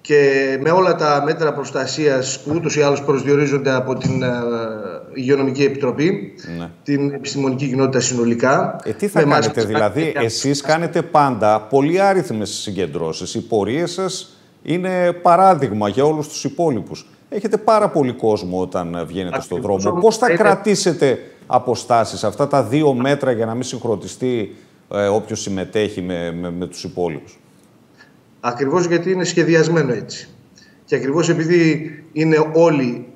και με όλα τα μέτρα προστασίας που ούτως ή άλλως προσδιορίζονται από την uh, Υγειονομική Επιτροπή, ναι. την επιστημονική κοινότητα συνολικά. Ε, τι θα κάνετε δηλαδή, εσείς κάνετε πάντα πολύ άριθμες συγκεντρώσεις. Οι πορείες σας είναι παράδειγμα για όλους τους υπόλοιπους. Έχετε πάρα πολύ κόσμο όταν βγαίνετε στον δρόμο. Πώς θα κρατήσετε αποστάσεις αυτά τα δύο μέτρα για να μην συγχρονιστεί ε, όποιος συμμετέχει με, με, με τους υπόλοιπους. Ακριβώς γιατί είναι σχεδιασμένο έτσι. Και ακριβώς επειδή είναι όλοι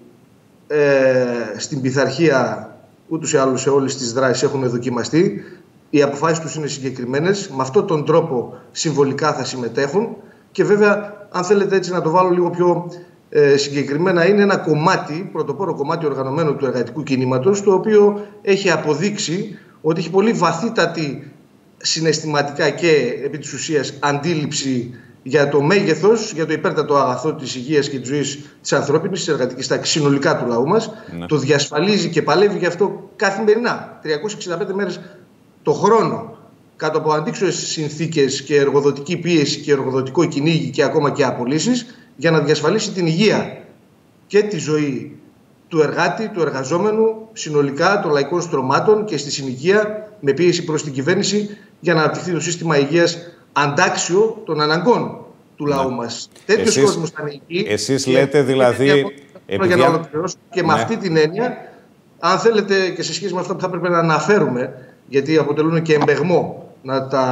ε, στην πειθαρχία ούτως ή άλλως σε όλες τις δράσεις έχουν δοκιμαστεί, οι αποφάσεις τους είναι συγκεκριμένες, με αυτόν τον τρόπο συμβολικά θα συμμετέχουν και βέβαια αν θέλετε έτσι να το βάλω λίγο πιο ε, συγκεκριμένα είναι ένα κομμάτι, πρωτοπόρο κομμάτι οργανωμένο του εργατικού κινήματος το οποίο έχει αποδείξει ότι έχει πολύ βαθύτατη συναισθηματικά και επί της ουσίας αντίληψη για το μέγεθος, για το υπέρτατο αγαθό της υγείας και της ζωής της ανθρώπινης, της εργατικής τάξης συνολικά του λαού μας. Ναι. Το διασφαλίζει και παλεύει γι' αυτό καθημερινά, 365 μέρες το χρόνο, κάτω από αντίξωες συνθήκες και εργοδοτική πίεση και εργοδοτικό κυνήγι και ακόμα και απολύσεις, για να διασφαλίσει την υγεία και τη ζωή του εργάτη, του εργαζόμενου, συνολικά των λαϊκών στρωμάτων και στη συνοικία με πίεση προς την κυβέρνηση για να αναπτυχθεί το σύστημα υγείας αντάξιο των αναγκών του λαού ναι. μας. Τέτοιος κόσμος θα είναι εκεί. Εσείς λέτε δηλαδή... Επειδή... Για να ολοκληρώσω και με ναι. αυτή την έννοια, αν θέλετε και σε σχέση με αυτό που θα πρέπει να αναφέρουμε, γιατί αποτελούν και εμπεγμό να τα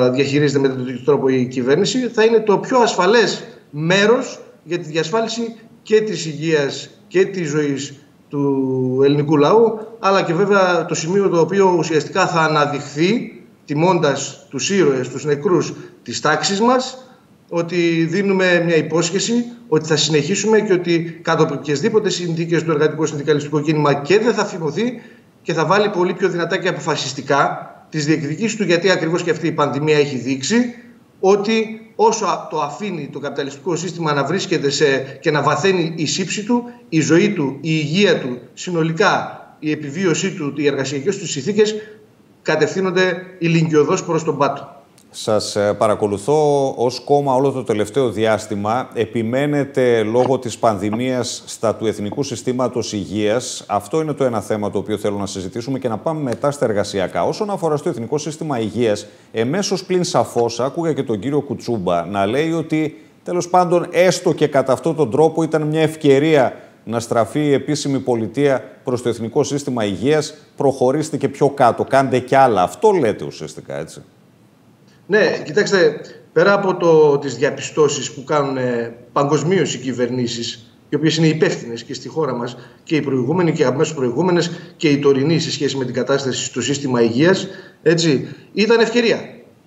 ε, ε, διαχειρίζεται με τον τρόπο η κυβέρνηση, θα είναι το πιο ασφαλές μέρος για τη διασφάλιση και της υγείας και της ζωής του ελληνικού λαού, αλλά και βέβαια το σημείο το οποίο ουσιαστικά θα αναδειχθεί τιμώντας τους ήρωες, τους νεκρούς της τάξης μας, ότι δίνουμε μια υπόσχεση ότι θα συνεχίσουμε και ότι κάτω από οποιασδήποτε συνθήκες του εργατικού συνδικαλιστικού κίνημα και δεν θα φημωθεί και θα βάλει πολύ πιο δυνατά και αποφασιστικά τις διεκδικήσεις του γιατί ακριβώς και αυτή η πανδημία έχει δείξει ότι όσο το αφήνει το καπιταλιστικό σύστημα να βρίσκεται σε, και να βαθαίνει η σύψη του, η ζωή του, η υγεία του, συνολικά η επιβίωσή του, οι εργασιακές τους συνθήκες κατευθύνονται ηλικιωδώς προς τον πάτο. Σας ε, παρακολουθώ ως κόμμα όλο το τελευταίο διάστημα. Επιμένετε λόγω της πανδημίας στα του Εθνικού Συστήματος Υγείας. Αυτό είναι το ένα θέμα το οποίο θέλω να συζητήσουμε και να πάμε μετά στα εργασιακά. Όσον αφορά στο Εθνικό Σύστημα Υγείας, εμέσως πλην σαφώς άκουγα και τον κύριο Κουτσούμπα να λέει ότι τέλος πάντων έστω και κατά αυτόν τον τρόπο ήταν μια ευκαιρία να στραφεί η επίσημη πολιτεία προς το Εθνικό Σύστημα Υγείας, προχωρήστε και πιο κάτω, κάντε κι άλλα. Αυτό λέτε ουσιαστικά, έτσι. Ναι, κοιτάξτε, πέρα από το, τις διαπιστώσεις που κάνουν παγκοσμίως οι κυβερνήσεις, οι οποίες είναι υπεύθυνες και στη χώρα μας και οι προηγούμενοι και οι αμέσως προηγούμενες και οι τωρινοί σε σχέση με την κατάσταση στο σύστημα υγείας, ήταν ευκαιρία.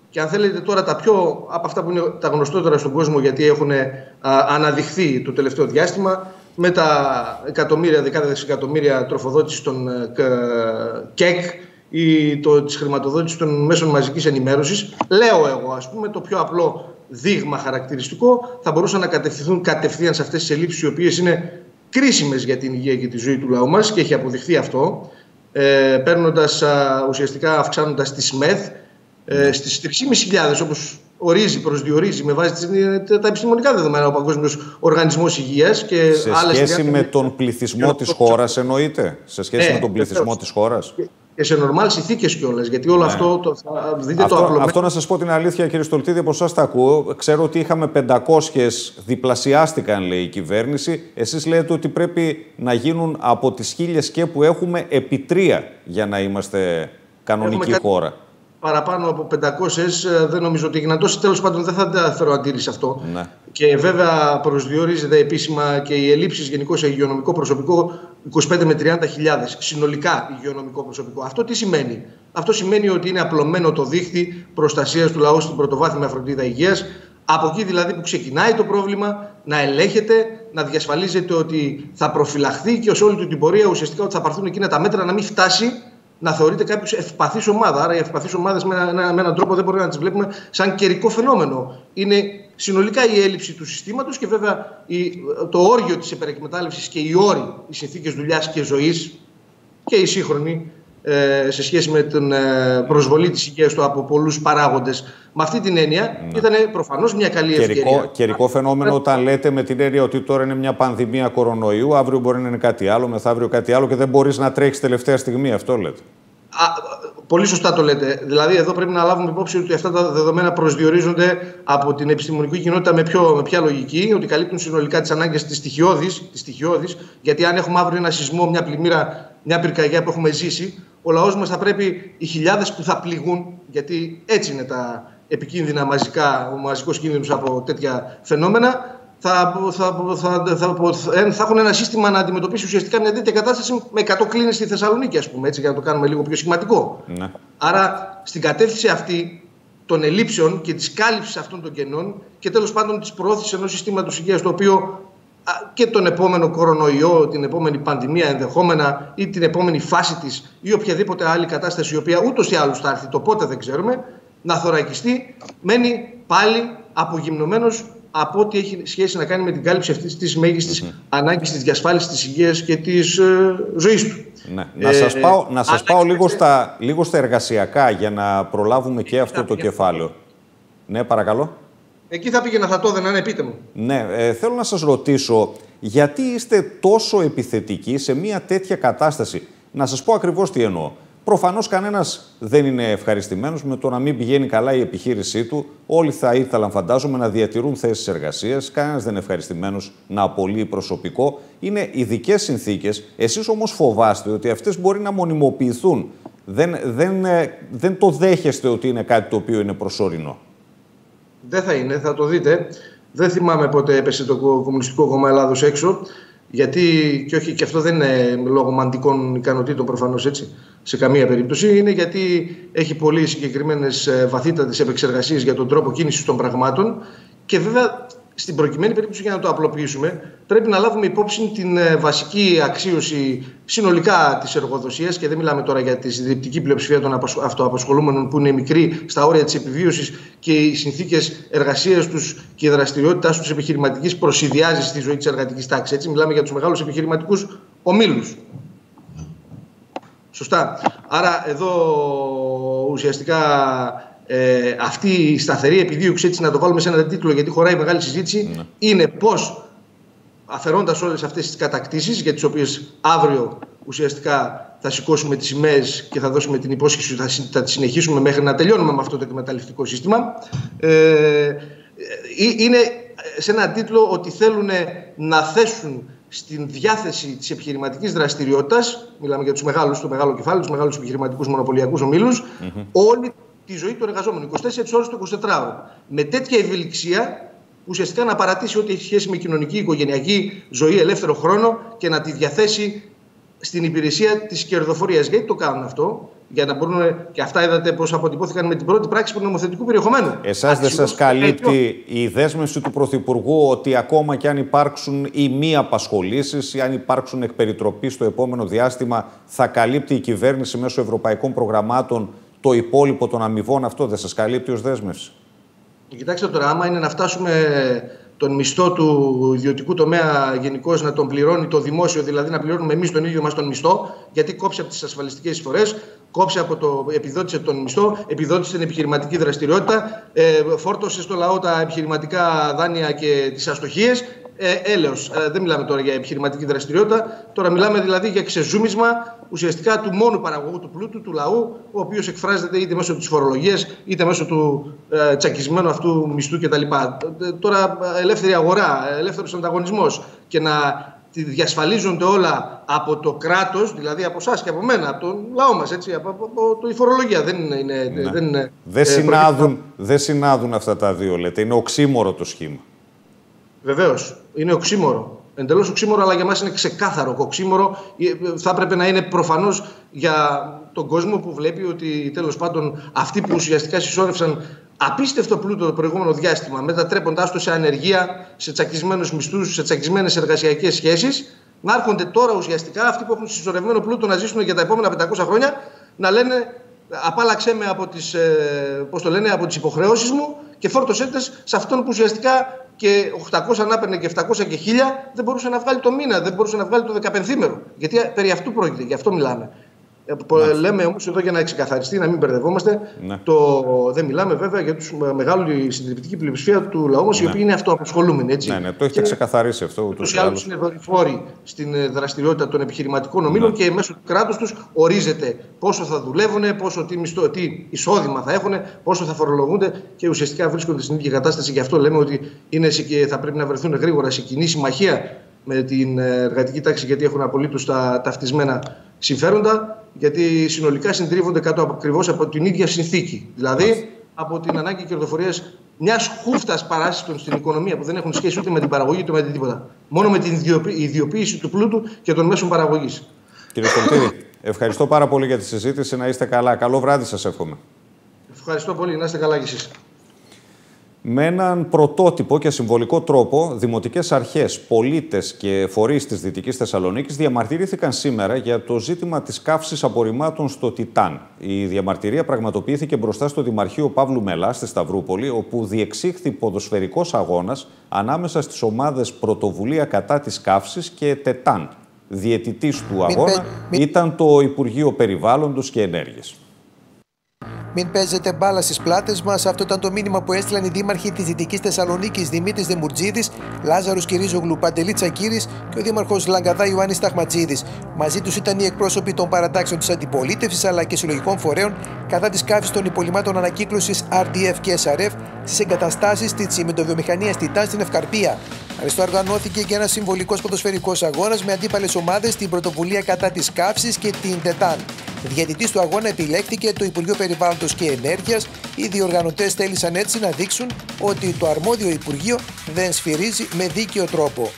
Και αν θέλετε τώρα τα πιο από αυτά που είναι τα γνωστότερα στον κόσμο, γιατί έχουν αναδειχθεί το τελευταίο διάστημα, με τα εκατομμύρια, δεκάδες δισεκατομμύρια τροφοδότηση των ε, ΚΕΚ ή το, της χρηματοδότησης των μέσων μαζικής ενημέρωσης. Λέω εγώ, ας πούμε, το πιο απλό δείγμα χαρακτηριστικό θα μπορούσαν να κατευθυνθούν κατευθείαν σε αυτές τις ελλείψεις οι οποίες είναι κρίσιμες για την υγεία και τη ζωή του λαού μας και έχει αποδειχθεί αυτό, ε, παίρνοντας, ουσιαστικά αυξάνοντας τη ΣΜΕΘ ε, στις 3.500 όπως ορίζει, προσδιορίζει με βάση τα επιστημονικά δεδομένα ο Παγκόσμιος Οργανισμός Υγείας και Σε σχέση με τον πληθυσμό της χώρας, εννοείται; Σε σχέση ναι, με τον πληθυσμό της χώρας; Και σε νορμάλς συνθήκε κιόλας. Γιατί όλο ναι. αυτό το, θα δείτε αυτό, το απλό. Αυτό να σας πω την αλήθεια, κύριε Στολτίδη, από εσάς τα ακούω. Ξέρω ότι είχαμε 500, διπλασιάστηκαν, λέει η κυβέρνηση. Εσείς λέτε ότι πρέπει να γίνουν από τις χίλιες και που έχουμε επί τρία για να είμαστε κανονική χώρα. Παραπάνω από 500 ε, δεν νομίζω ότι έγινε τόσο. Τέλος πάντων, δεν θα φέρω αντίρρηση αυτό. Ναι. Και βέβαια προσδιορίζεται επίσημα και οι ελλείψεις γενικώ σε υγειονομικό προσωπικό 25 με 30 χιλιάδες. Συνολικά υγειονομικό προσωπικό. Αυτό τι σημαίνει; Αυτό σημαίνει ότι είναι απλωμένο το δίχτυ προστασίας του λαού στην πρωτοβάθμια φροντίδα υγείας. Από εκεί δηλαδή που ξεκινάει το πρόβλημα να ελέγχεται, να διασφαλίζεται ότι θα προφυλαχθεί και ω όλη του την πορεία ουσιαστικά ότι θα πάρθουν εκείνα τα μέτρα να μην φτάσει να θεωρείται κάποιος ευπαθής ομάδα. Άρα οι ευπαθείς ομάδες με, ένα, με έναν τρόπο δεν μπορούμε να τις βλέπουμε σαν καιρικό φαινόμενο. Είναι συνολικά η έλλειψη του συστήματος και βέβαια η, το όργιο της υπερεκμετάλλευση και οι όροι, οι συνθήκες δουλειάς και ζωής και η σύγχρονη ε, σε σχέση με την ε, προσβολή της υγείας του από πολλούς παράγοντες. Με αυτή την έννοια ναι. ήταν προφανώς μια καλή καιρικό, ευκαιρία. Καιρικό φαινόμενο όταν λέτε με την έννοια ότι τώρα είναι μια πανδημία κορονοϊού, αύριο μπορεί να είναι κάτι άλλο, μεθαύριο κάτι άλλο και δεν μπορείς να τρέξεις τελευταία στιγμή, αυτό λέτε. Α, πολύ σωστά το λέτε. Δηλαδή, εδώ πρέπει να λάβουμε υπόψη ότι αυτά τα δεδομένα προσδιορίζονται από την επιστημονική κοινότητα με, πιο, με ποια λογική, ότι καλύπτουν συνολικά τις ανάγκες της στοιχειώδης. Γιατί αν έχουμε αύριο ένα σεισμό, μια πλημμύρα, μια πυρκαγιά που έχουμε ζήσει, ο λαός μας θα πρέπει οι χιλιάδες που θα πληγούν, γιατί έτσι είναι τα επικίνδυνα μαζικά, ο μαζικός κίνδυνος από τέτοια φαινόμενα, θα, θα, θα, θα, θα έχουν ένα σύστημα να αντιμετωπίσει ουσιαστικά μια τέτοια κατάσταση με 100 κλίνες στη Θεσσαλονίκη, ας πούμε, έτσι, για να το κάνουμε λίγο πιο σχηματικό. Ναι. Άρα, στην κατεύθυνση αυτή των ελλείψεων και της κάλυψης αυτών των κενών και τέλος πάντων της προώθησης ενός συστήματος υγείας το οποίο και τον επόμενο κορονοϊό, την επόμενη πανδημία ενδεχόμενα ή την επόμενη φάση της ή οποιαδήποτε άλλη κατάσταση η οποία ούτως ή άλλως θα έρθει, το πότε δεν ξέρουμε, να θωρακιστεί, μένει πάλι απογυμνωμένος από ό,τι έχει σχέση να κάνει με την κάλυψη αυτής της μέγιστης mm-hmm. ανάγκης της διασφάλισης της υγείας και της ε, ζωής του. Ναι. Να σας ε, πάω, να σας πάω λίγο, στα, λίγο στα εργασιακά για να προλάβουμε και αυτό το κεφάλαιο. Ναι, παρακαλώ. Εκεί θα πήγαινα, θα το έδαινα, ναι, πείτε μου. Ναι, ε, θέλω να σας ρωτήσω, γιατί είστε τόσο επιθετικοί σε μια τέτοια κατάσταση; Να σας πω ακριβώς τι εννοώ. Προφανώς κανένας δεν είναι ευχαριστημένος με το να μην πηγαίνει καλά η επιχείρησή του. Όλοι θα ήθελαν, φαντάζομαι, να διατηρούν θέσεις εργασίας. Κανένας δεν είναι ευχαριστημένος να απολύει προσωπικό. Είναι ειδικές συνθήκες. Εσείς όμως φοβάστε ότι αυτές μπορεί να μονιμοποιηθούν. Δεν, δεν, ε, δεν το δέχεστε ότι είναι κάτι το οποίο είναι προσωρινό; Δεν θα είναι, θα το δείτε. Δεν θυμάμαι πότε έπεσε το Κομμουνιστικό Κόμμα Ελλάδος έξω. Γιατί και όχι, και αυτό δεν είναι λόγω μαντικών ικανοτήτων προφανώς έτσι, σε καμία περίπτωση. Είναι γιατί έχει πολύ συγκεκριμένες βαθύτατες επεξεργασίες για τον τρόπο κίνησης των πραγμάτων. Και βέβαια στην προκειμένη περίπτωση, για να το απλοποιήσουμε, πρέπει να λάβουμε υπόψη την ε, βασική αξίωση συνολικά της εργοδοσίας και δεν μιλάμε τώρα για τη συντριπτική πλειοψηφία των αυτοαπασχολούμενων που είναι μικροί στα όρια της επιβίωσης και οι συνθήκες εργασίας τους και η δραστηριότητάς τους επιχειρηματικής προσυδειάζει στη ζωή της εργατικής τάξης. Έτσι, μιλάμε για τους μεγάλους επιχειρηματικούς ομίλους. Σωστά. Άρα εδώ ουσιαστικά ε, αυτή η σταθερή επιδίωξη, έτσι να το βάλουμε σε ένα τίτλο γιατί χωράει μεγάλη συζήτηση, ναι. είναι πώς αφαιρώντας όλες αυτές τις κατακτήσεις, για τις οποίες αύριο ουσιαστικά θα σηκώσουμε τις σημαίες και θα δώσουμε την υπόσχεση ότι θα, τη συνεχίσουμε μέχρι να τελειώνουμε με αυτό το εκμεταλλευτικό σύστημα. Ε, ε είναι σε ένα τίτλο ότι θέλουν να θέσουν στην διάθεση της επιχειρηματικής δραστηριότητας, μιλάμε για τους μεγάλους, το μεγάλο κεφάλαιο, τους μεγάλους επιχειρηματικούς μονοπωλιακούς ομίλους, mm-hmm. όλη τη ζωή του εργαζόμενου. 24 ώρες το 24ωρο. Με τέτοια ευελιξία, ουσιαστικά να παρατήσει ό,τι έχει σχέση με κοινωνική, οικογενειακή ζωή, ελεύθερο χρόνο και να τη διαθέσει στην υπηρεσία της κερδοφορίας. Γιατί το κάνουν αυτό, για να μπορούν και αυτά είδατε πώς αποτυπώθηκαν με την πρώτη πράξη του νομοθετικού περιεχομένου. Εσάς δεν σας καλύπτει η δέσμευση του Πρωθυπουργού ότι ακόμα και αν υπάρξουν ή μη απασχολήσεις ή αν υπάρξουν εκπεριτροπή στο επόμενο διάστημα, θα καλύπτει η κυβέρνηση μέσω ευρωπαϊκών προγραμμάτων το υπόλοιπο των αμοιβών αυτό δεν σας καλύπτει ως δέσμευση. Κοιτάξτε τώρα, άμα είναι να φτάσουμε τον μισθό του ιδιωτικού τομέα γενικώ να τον πληρώνει το δημόσιο, δηλαδή να πληρώνουμε εμείς τον ίδιο μας τον μισθό, γιατί κόψε από τις ασφαλιστικές εισφορές, κόψε από το επιδότησε τον μισθό, επιδότησε την επιχειρηματική δραστηριότητα, ε, φόρτωσε στο λαό τα επιχειρηματικά δάνεια και τις αστοχίες. Ε, έλεος. Ε, δεν μιλάμε τώρα για επιχειρηματική δραστηριότητα. Τώρα μιλάμε δηλαδή για ξεζούμισμα ουσιαστικά του μόνου παραγωγού του πλούτου, του λαού, ο οποίος εκφράζεται είτε μέσω της φορολογίας είτε μέσω του ε, τσακισμένου αυτού μισθού κτλ. Ε, τώρα ελεύθερη αγορά, ελεύθερος ανταγωνισμός και να διασφαλίζονται όλα από το κράτος, δηλαδή από εσάς και από μένα, από τον λαό μας, έτσι, από, από, από η φορολογία. Δεν είναι... Ναι. Δεν, είναι, δεν, ε, συνάδουν, δεν συνάδουν αυτά τα δύο, λέτε. Είναι οξύμορο το σχήμα. Βεβαίως. Είναι οξύμορο. Εντελώς οξύμορο, αλλά για μας είναι ξεκάθαρο. Οξύμορο ε, θα έπρεπε να είναι προφανώς για τον κόσμο που βλέπει ότι τέλος πάντων αυτοί που ουσιαστικά συσσόρευσαν απίστευτο πλούτο το προηγούμενο διάστημα, μετατρέποντάς το σε ανεργία, σε τσακισμένους μισθούς, σε τσακισμένες εργασιακές σχέσεις, να έρχονται τώρα ουσιαστικά αυτοί που έχουν συσσωρευμένο πλούτο να ζήσουν για τα επόμενα 500 χρόνια να λένε απάλαξέ με από τις, ε, πώς το λένε, από τις υποχρεώσεις μου και φόρτωσέ τες σε αυτόν που ουσιαστικά και 800 να έπαιρνε και 700 και 1000 δεν μπορούσε να βγάλει το μήνα, δεν μπορούσε να βγάλει το 15 μέρο. Γιατί περί αυτού πρόκειται, γι' αυτό μιλάμε. Ε, λέμε όμως εδώ για να ξεκαθαριστεί, να μην μπερδευόμαστε. Ναι. Το, δεν μιλάμε βέβαια για τους μεγάλη συντριπτική πλειοψηφία του λαού μας, ναι. οι οποίοι είναι αυτοαπασχολούμενοι. Έτσι. Ναι, ναι, το έχετε και ξεκαθαρίσει αυτό. Ούτως ή άλλως είναι δορυφόροι στην ε, δραστηριότητα των επιχειρηματικών ομίλων ναι. και μέσω του κράτους τους ορίζεται πόσο θα δουλεύουν, πόσο τι, μισθό, τι εισόδημα θα έχουν, πόσο θα φορολογούνται και ουσιαστικά βρίσκονται στην ίδια κατάσταση. Γι' αυτό λέμε ότι είναι και θα πρέπει να βρεθούν γρήγορα σε κοινή συμμαχία με την ε, εργατική τάξη, γιατί έχουν απολύτως τα ταυτισμένα συμφέροντα γιατί συνολικά συντρίβονται κάτω ακριβώς από την ίδια συνθήκη. Δηλαδή από την ανάγκη κερδοφορίας μιας χούφτας παράσιτων στην οικονομία που δεν έχουν σχέση ούτε με την παραγωγή ούτε με τίποτα. Μόνο με την ιδιοποίηση του πλούτου και των μέσων παραγωγής. Κύριε Στολτήρη, ευχαριστώ πάρα πολύ για τη συζήτηση. Να είστε καλά. Καλό βράδυ σας εύχομαι. Ευχαριστώ πολύ. Να είστε καλά κι εσείς. Με έναν πρωτότυπο και συμβολικό τρόπο, δημοτικές αρχές, πολίτες και φορείς της Δυτικής Θεσσαλονίκης διαμαρτυρήθηκαν σήμερα για το ζήτημα της καύσης απορριμμάτων στο Τιτάν. Η διαμαρτυρία πραγματοποιήθηκε μπροστά στο Δημαρχείο Παύλου Μελά στη Σταυρούπολη, όπου διεξήχθη ποδοσφαιρικός αγώνας ανάμεσα στις ομάδες Πρωτοβουλία κατά της καύσης και Τετάν. Διαιτητής του αγώνα ήταν το Υπουργείο Περιβάλλοντος και Ενέργειας. Μην παίζετε μπάλα στις πλάτες μας. Αυτό ήταν το μήνυμα που έστειλαν οι δήμαρχοι της Δυτικής Θεσσαλονίκης Δημήτρης Δεμουρτζίδης, Λάζαρος Κυρίζογλου Παντελή Τσακύρης και ο δήμαρχος Λαγκαδά Ιωάννης Ταχματζίδη. Μαζί τους ήταν οι εκπρόσωποι των παρατάξεων της αντιπολίτευσης αλλά και συλλογικών φορέων κατά της κάφη των υπολοιμάτων ανακύκλωσης RDF και SRF στις εγκαταστάσεις της τσιμεντοβιομηχανία Τιτάν στην Ευκαρπία. Αριστό οργανώθηκε και ένα συμβολικό ποδοσφαιρικό αγώνας με αντίπαλες ομάδες στην πρωτοβουλία κατά της καύσης και την ΤΕΤΑΝ. Διαιτητής του αγώνα επιλέχθηκε το Υπουργείο Περιβάλλοντος και Ενέργειας. Οι διοργανωτές θέλησαν έτσι να δείξουν ότι το αρμόδιο Υπουργείο δεν σφυρίζει με δίκαιο τρόπο.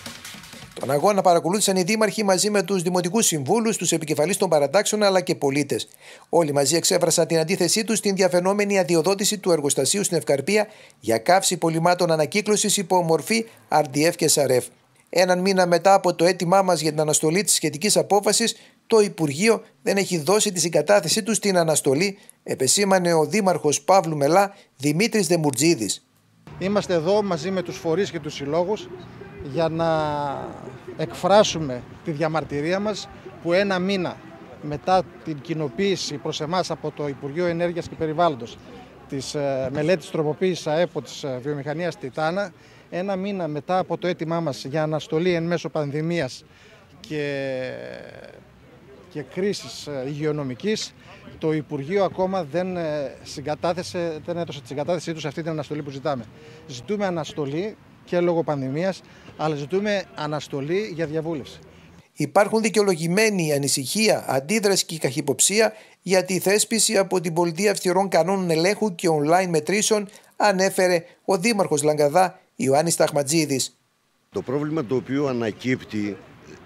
Τον αγώνα παρακολούθησαν οι δήμαρχοι μαζί με τους δημοτικούς συμβούλους, τους επικεφαλείς των παρατάξεων αλλά και πολίτες. Όλοι μαζί εξέφρασαν την αντίθεσή τους στην διαφαινόμενη αδειοδότηση του εργοστασίου στην Ευκαρπία για καύση πολυμάτων ανακύκλωσης υπό μορφή RDF και SRF. Έναν μήνα μετά από το αίτημά μας για την αναστολή της σχετικής απόφασης, το Υπουργείο δεν έχει δώσει τη συγκατάθεσή του στην αναστολή, επεσήμανε ο Δήμαρχος Παύλου Μελά Δημήτρης Δεμουρτζίδης. Είμαστε εδώ μαζί με τους φορείς και τους συλλόγους για να εκφράσουμε τη διαμαρτυρία μας που ένα μήνα μετά την κοινοποίηση προς εμάς από το Υπουργείο Ενέργειας και Περιβάλλοντος της ε, μελέτης τροποποίησης ΑΕΠΟ της ε, βιομηχανίας Τιτάνα, ένα μήνα μετά από το αίτημά μας για αναστολή εν μέσω πανδημίας και, και κρίσης ε, υγειονομικής, το Υπουργείο ακόμα δεν, συγκατάθεσε, δεν έδωσε τη συγκατάθεσή του σε αυτή την αναστολή που ζητάμε. Ζητούμε αναστολή και λόγω πανδημίας, αλλά ζητούμε αναστολή για διαβούλευση. Υπάρχουν δικαιολογημένη ανησυχία, αντίδραση και καχυποψία για τη θέσπιση από την πολιτεία αυστηρών κανόνων ελέγχου και online μετρήσεων, ανέφερε ο Δήμαρχος Λαγκαδά Ιωάννης Ταχματζίδης. Το πρόβλημα το οποίο ανακύπτει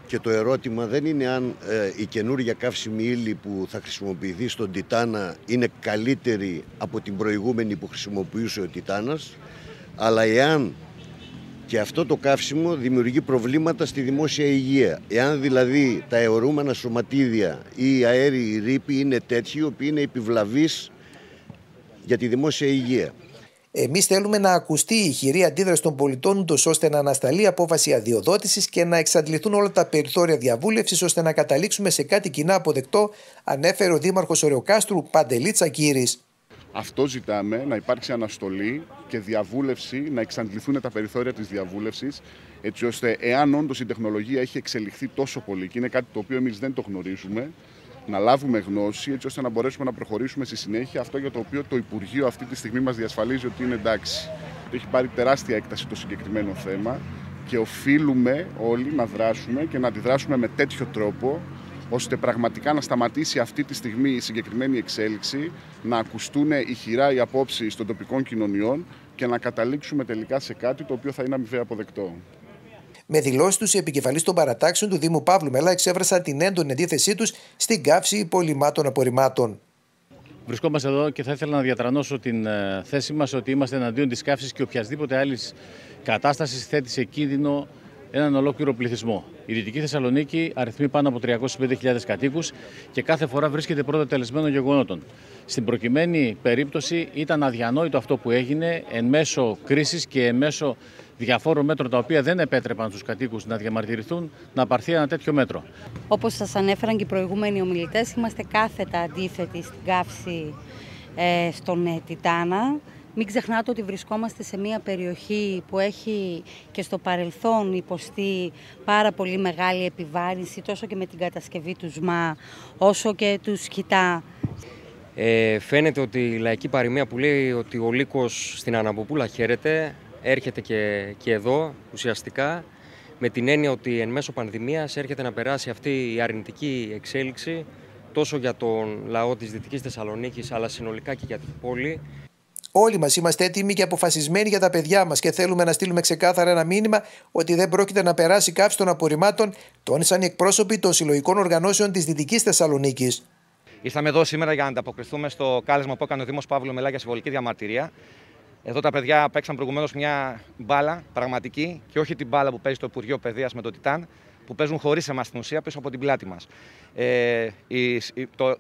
και το ερώτημα δεν είναι αν ε, η καινούργια καύσιμη ύλη που θα χρησιμοποιηθεί στον Τιτάνα είναι καλύτερη από την προηγούμενη που χρησιμοποιούσε ο Τιτάνας, αλλά εάν και αυτό το καύσιμο δημιουργεί προβλήματα στη δημόσια υγεία. Εάν δηλαδή τα αιωρούμενα σωματίδια ή οι αέριοι ρήποι είναι τέτοιοι, οι οποίοι είναι επιβλαβείς για τη δημόσια υγεία. Εμείς θέλουμε να ακουστεί η χειρή αντίδραση των πολιτών, ούτως ώστε να ανασταλεί η απόφαση αδειοδότησης και να εξαντληθούν όλα τα περιθώρια διαβούλευσης, ώστε να καταλήξουμε σε κάτι κοινά αποδεκτό, ανέφερε ο Δήμαρχος Ορεοκάστρου Παντελίτσα Κύρι. Αυτό ζητάμε, να υπάρξει αναστολή και διαβούλευση, να εξαντληθούν τα περιθώρια της διαβούλευσης, έτσι ώστε εάν όντως η τεχνολογία έχει εξελιχθεί τόσο πολύ και είναι κάτι το οποίο εμείς δεν το γνωρίζουμε, να λάβουμε γνώση έτσι ώστε να μπορέσουμε να προχωρήσουμε στη συνέχεια αυτό για το οποίο το Υπουργείο αυτή τη στιγμή μας διασφαλίζει ότι είναι εντάξει. Έχει πάρει τεράστια έκταση το συγκεκριμένο θέμα και οφείλουμε όλοι να δράσουμε και να αντιδράσουμε με τέτοιο τρόπο ώστε πραγματικά να σταματήσει αυτή τη στιγμή η συγκεκριμένη εξέλιξη, να ακουστούν ηχηρά οι απόψεις των τοπικών κοινωνιών και να καταλήξουμε τελικά σε κάτι το οποίο θα είναι αμοιβαία αποδεκτό. Με δηλώσεις τους, οι επικεφαλεί των παρατάξεων του Δήμου Παύλου Μελά εξέφρασαν την έντονη αντίθεσή τους στην καύση υπολοιμάτων απορριμμάτων. Βρισκόμαστε εδώ και θα ήθελα να διατρανώσω την ε, θέση μας ότι είμαστε εναντίον της καύσης και οποιασδήποτε άλλης κατάστασης θέτει σε κίνδυνο έναν ολόκληρο πληθυσμό. Η Δυτική Θεσσαλονίκη αριθμεί πάνω από 305.000 κατοίκους και κάθε φορά βρίσκεται πρώτα τελεσμένο γεγονότων. Στην προκειμένη περίπτωση ήταν αδιανόητο αυτό που έγινε εν μέσω κρίσης και εν μέσω διαφόρων μέτρων τα οποία δεν επέτρεπαν στους κατοίκους να διαμαρτυρηθούν να πάρθει ένα τέτοιο μέτρο. Όπως σας ανέφεραν και οι προηγούμενοι ομιλητές, είμαστε κάθετα αντίθετοι στην καύση ε, στον ε, Τιτάνα. Μην ξεχνάτε ότι βρισκόμαστε σε μια περιοχή που έχει και στο παρελθόν υποστεί πάρα πολύ μεγάλη επιβάρυνση τόσο και με την κατασκευή του ΣΜΑ όσο και του ΣΚΙΤΑ. Ε, φαίνεται ότι η λαϊκή παροιμία που λέει ότι ο λύκος στην Αναμποπούλα χαίρεται έρχεται και, και εδώ ουσιαστικά με την έννοια ότι εν μέσω πανδημίας έρχεται να περάσει αυτή η αρνητική εξέλιξη τόσο για τον λαό της Δυτικής Θεσσαλονίκης αλλά συνολικά και για την πόλη. Όλοι μας είμαστε έτοιμοι και αποφασισμένοι για τα παιδιά μας και θέλουμε να στείλουμε ξεκάθαρα ένα μήνυμα ότι δεν πρόκειται να περάσει κάψη των απορριμμάτων, τόνισαν οι εκπρόσωποι των συλλογικών οργανώσεων της Δυτικής Θεσσαλονίκης. Ήρθαμε εδώ σήμερα για να ανταποκριθούμε στο κάλεσμα που έκανε ο Δήμος Παύλο Μελά για συμβολική διαμαρτυρία. Εδώ τα παιδιά παίξαν προηγουμένως μια μπάλα πραγματική και όχι την μπάλα που παίζει το Υπουργείο Παιδείας με το Τιτάν, που παίζουν χωρίς εμάς στην ουσία πίσω από την πλάτη μας. Ε,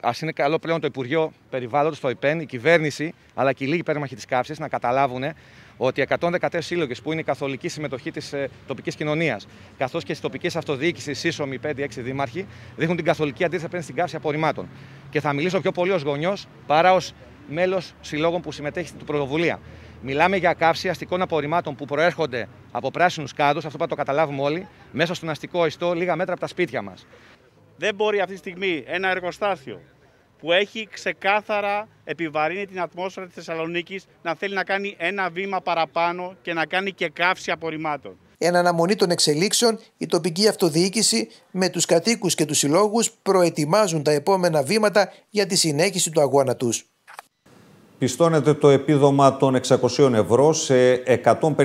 Α είναι καλό πλέον το Υπουργείο Περιβάλλοντος, το ΙΠΕΝ, η κυβέρνηση αλλά και οι λίγοι πέρμαχοι της καύσης να καταλάβουν ότι οι 114 σύλλογες που είναι η καθολική συμμετοχή της ε, τοπικής κοινωνίας, καθώς και τη τοπική αυτοδιοίκηση, σύσσωμοι 5-6 δήμαρχοι, δείχνουν την καθολική αντίθεση απέναντι στην καύση απορριμμάτων. Και θα μιλήσω πιο πολύ ως γονιός παρά ως μέλος συλλόγων που συμμετέχει στην πρωτοβουλία. Μιλάμε για καύση αστικών απορριμμάτων που προέρχονται από πράσινους κάδους, αυτό πρέπει να το καταλάβουμε όλοι, μέσα στον αστικό ιστό, λίγα μέτρα από τα σπίτια μας. Δεν μπορεί αυτή τη στιγμή ένα εργοστάσιο που έχει ξεκάθαρα επιβαρύνει την ατμόσφαιρα της Θεσσαλονίκης να θέλει να κάνει ένα βήμα παραπάνω και να κάνει και καύση απορριμμάτων. Εν αναμονή των εξελίξεων, η τοπική αυτοδιοίκηση με τους κατοίκους και τους συλλόγους προετοιμάζουν τα επόμενα βήματα για τη συνέχιση του αγώνα τους. Πιστώνεται το επίδομα των 600 ευρώ σε 155.314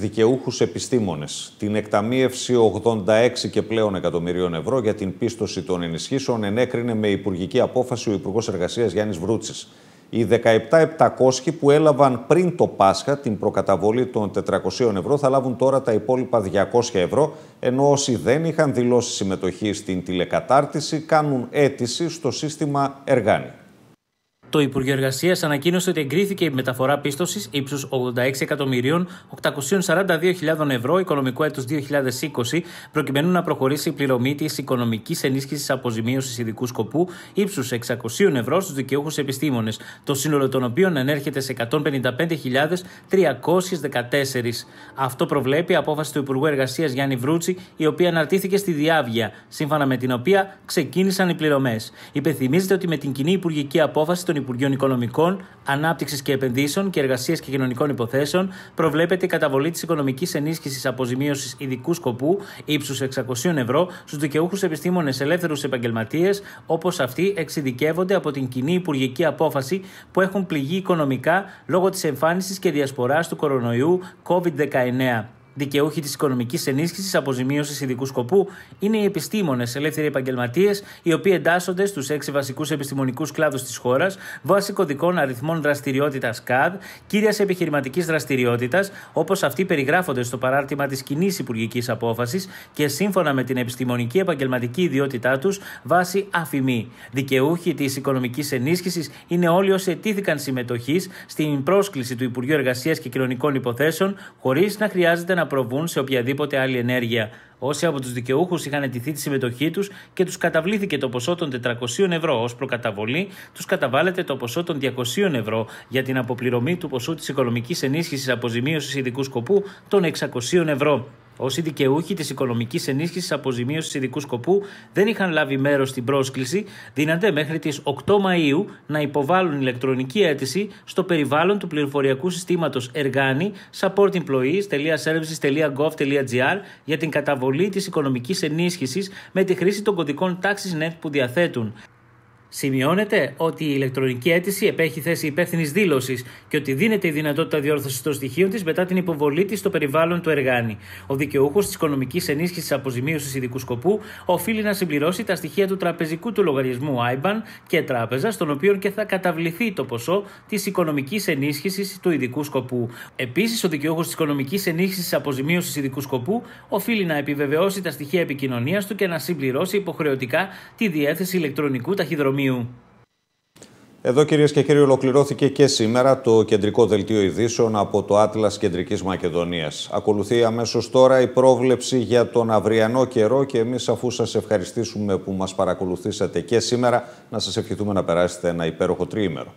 δικαιούχους επιστήμονες. Την εκταμείευση 86 και πλέον εκατομμυρίων ευρώ για την πίστοση των ενισχύσεων ενέκρινε με υπουργική απόφαση ο Υπουργός Εργασίας Γιάννης Βρούτσης. Οι 17.700 που έλαβαν πριν το Πάσχα την προκαταβολή των 400 ευρώ θα λάβουν τώρα τα υπόλοιπα 200 ευρώ, ενώ όσοι δεν είχαν δηλώσει συμμετοχή στην τηλεκατάρτιση κάνουν αίτηση στο σύστημα Εργάνη. Το Υπουργείο Εργασίας ανακοίνωσε ότι εγκρίθηκε η μεταφορά πίστοσης ύψους 86.842.000 ευρώ οικονομικού έτους 2020, προκειμένου να προχωρήσει η πληρωμή της οικονομικής ενίσχυσης αποζημίωσης ειδικού σκοπού ύψους 600 ευρώ στους δικαιούχους επιστήμονες, το σύνολο των οποίων ενέρχεται σε 155.314. Αυτό προβλέπει η απόφαση του Υπουργού Εργασίας Γιάννη Βρούτσι, η οποία αναρτήθηκε στη Διάβγεια, σύμφωνα με την οποία ξεκίνησαν οι πληρωμές. Υπενθυμίζεται ότι με την κοινή υπουργική απόφαση των Υπουργείων Οικονομικών, Ανάπτυξης και Επενδύσεων και Εργασίας και Κοινωνικών Υποθέσεων προβλέπεται η καταβολή της οικονομικής ενίσχυσης αποζημίωσης ειδικού σκοπού ύψους 600 ευρώ στους δικαιούχους επιστήμονες ελεύθερους επαγγελματίες, όπως αυτοί εξειδικεύονται από την κοινή υπουργική απόφαση που έχουν πληγεί οικονομικά λόγω της εμφάνισης και διασποράς του κορονοϊού COVID-19. Δικαιούχοι της οικονομικής ενίσχυσης αποζημίωσης ειδικού σκοπού είναι οι επιστήμονες, ελεύθεροι επαγγελματίες, οι οποίοι εντάσσονται στους έξι βασικούς επιστημονικούς κλάδους της χώρας βάσει κωδικών αριθμών δραστηριότητας ΚΑΔ, κύριας επιχειρηματικής δραστηριότητας, όπως αυτοί περιγράφονται στο παράρτημα της κοινή υπουργικής απόφασης και σύμφωνα με την επιστημονική επαγγελματική ιδιότητά τους βάσει αφημί. Δικαιούχοι της οικονομικής ενίσχυσης είναι όλοι όσοι ετήθηκαν συμμετοχής στην πρόσκληση του Υπουργείου Εργασίας και Κοινωνικών Υποθέσεων χωρίς να χρειάζεται να να προβούν σε οποιαδήποτε άλλη ενέργεια. Όσοι από τους δικαιούχους είχαν αιτηθεί τη συμμετοχή τους και τους καταβλήθηκε το ποσό των 400 ευρώ ως προκαταβολή, τους καταβάλλεται το ποσό των 200 ευρώ για την αποπληρωμή του ποσού της οικονομικής ενίσχυσης αποζημίωσης ειδικού σκοπού των 600 ευρώ. Όσοι δικαιούχοι της οικονομικής ενίσχυσης αποζημίωση ειδικού σκοπού δεν είχαν λάβει μέρος στην πρόσκληση, δύναται μέχρι τις 8 Μαου να υποβάλουν ηλεκτρονική αίτηση στο περιβάλλον του πληροφοριακού συστήματος Εργάνη supportemployees.services.gov.gr για την καταβολή της οικονομικής ενίσχυσης με τη χρήση των κωδικών τάξης NET που διαθέτουν. Σημειώνεται ότι η ηλεκτρονική αίτηση επέχει θέση υπεύθυνης δήλωσης και ότι δίνεται η δυνατότητα διόρθωσης των στοιχείων της μετά την υποβολή της στο περιβάλλον του εργάνη. Ο δικαιούχος της οικονομικής ενίσχυσης αποζημίωσης ειδικού σκοπού οφείλει να συμπληρώσει τα στοιχεία του τραπεζικού του λογαριασμού IBAN και τράπεζα, στον οποίο και θα καταβληθεί το ποσό της οικονομικής ενίσχυσης του ειδικού σκοπού. Επίσης, ο δικαιούχος της οικονομικής ενίσχυσης αποζημίωσης ειδικού σκοπού οφείλει να επιβεβαιώσει τα στοιχεία επικοινωνίας του και να συμπληρώσει υποχρεωτικά τη διέθεση ηλεκτρονικού ταχυδρομείου. Εδώ κυρίες και κύριοι ολοκληρώθηκε και σήμερα το κεντρικό δελτίο ειδήσεων από το Άτλας Κεντρικής Μακεδονίας. Ακολουθεί αμέσως τώρα η πρόβλεψη για τον αυριανό καιρό και εμείς αφού σας ευχαριστήσουμε που μας παρακολουθήσατε και σήμερα να σας ευχηθούμε να περάσετε ένα υπέροχο τριήμερο.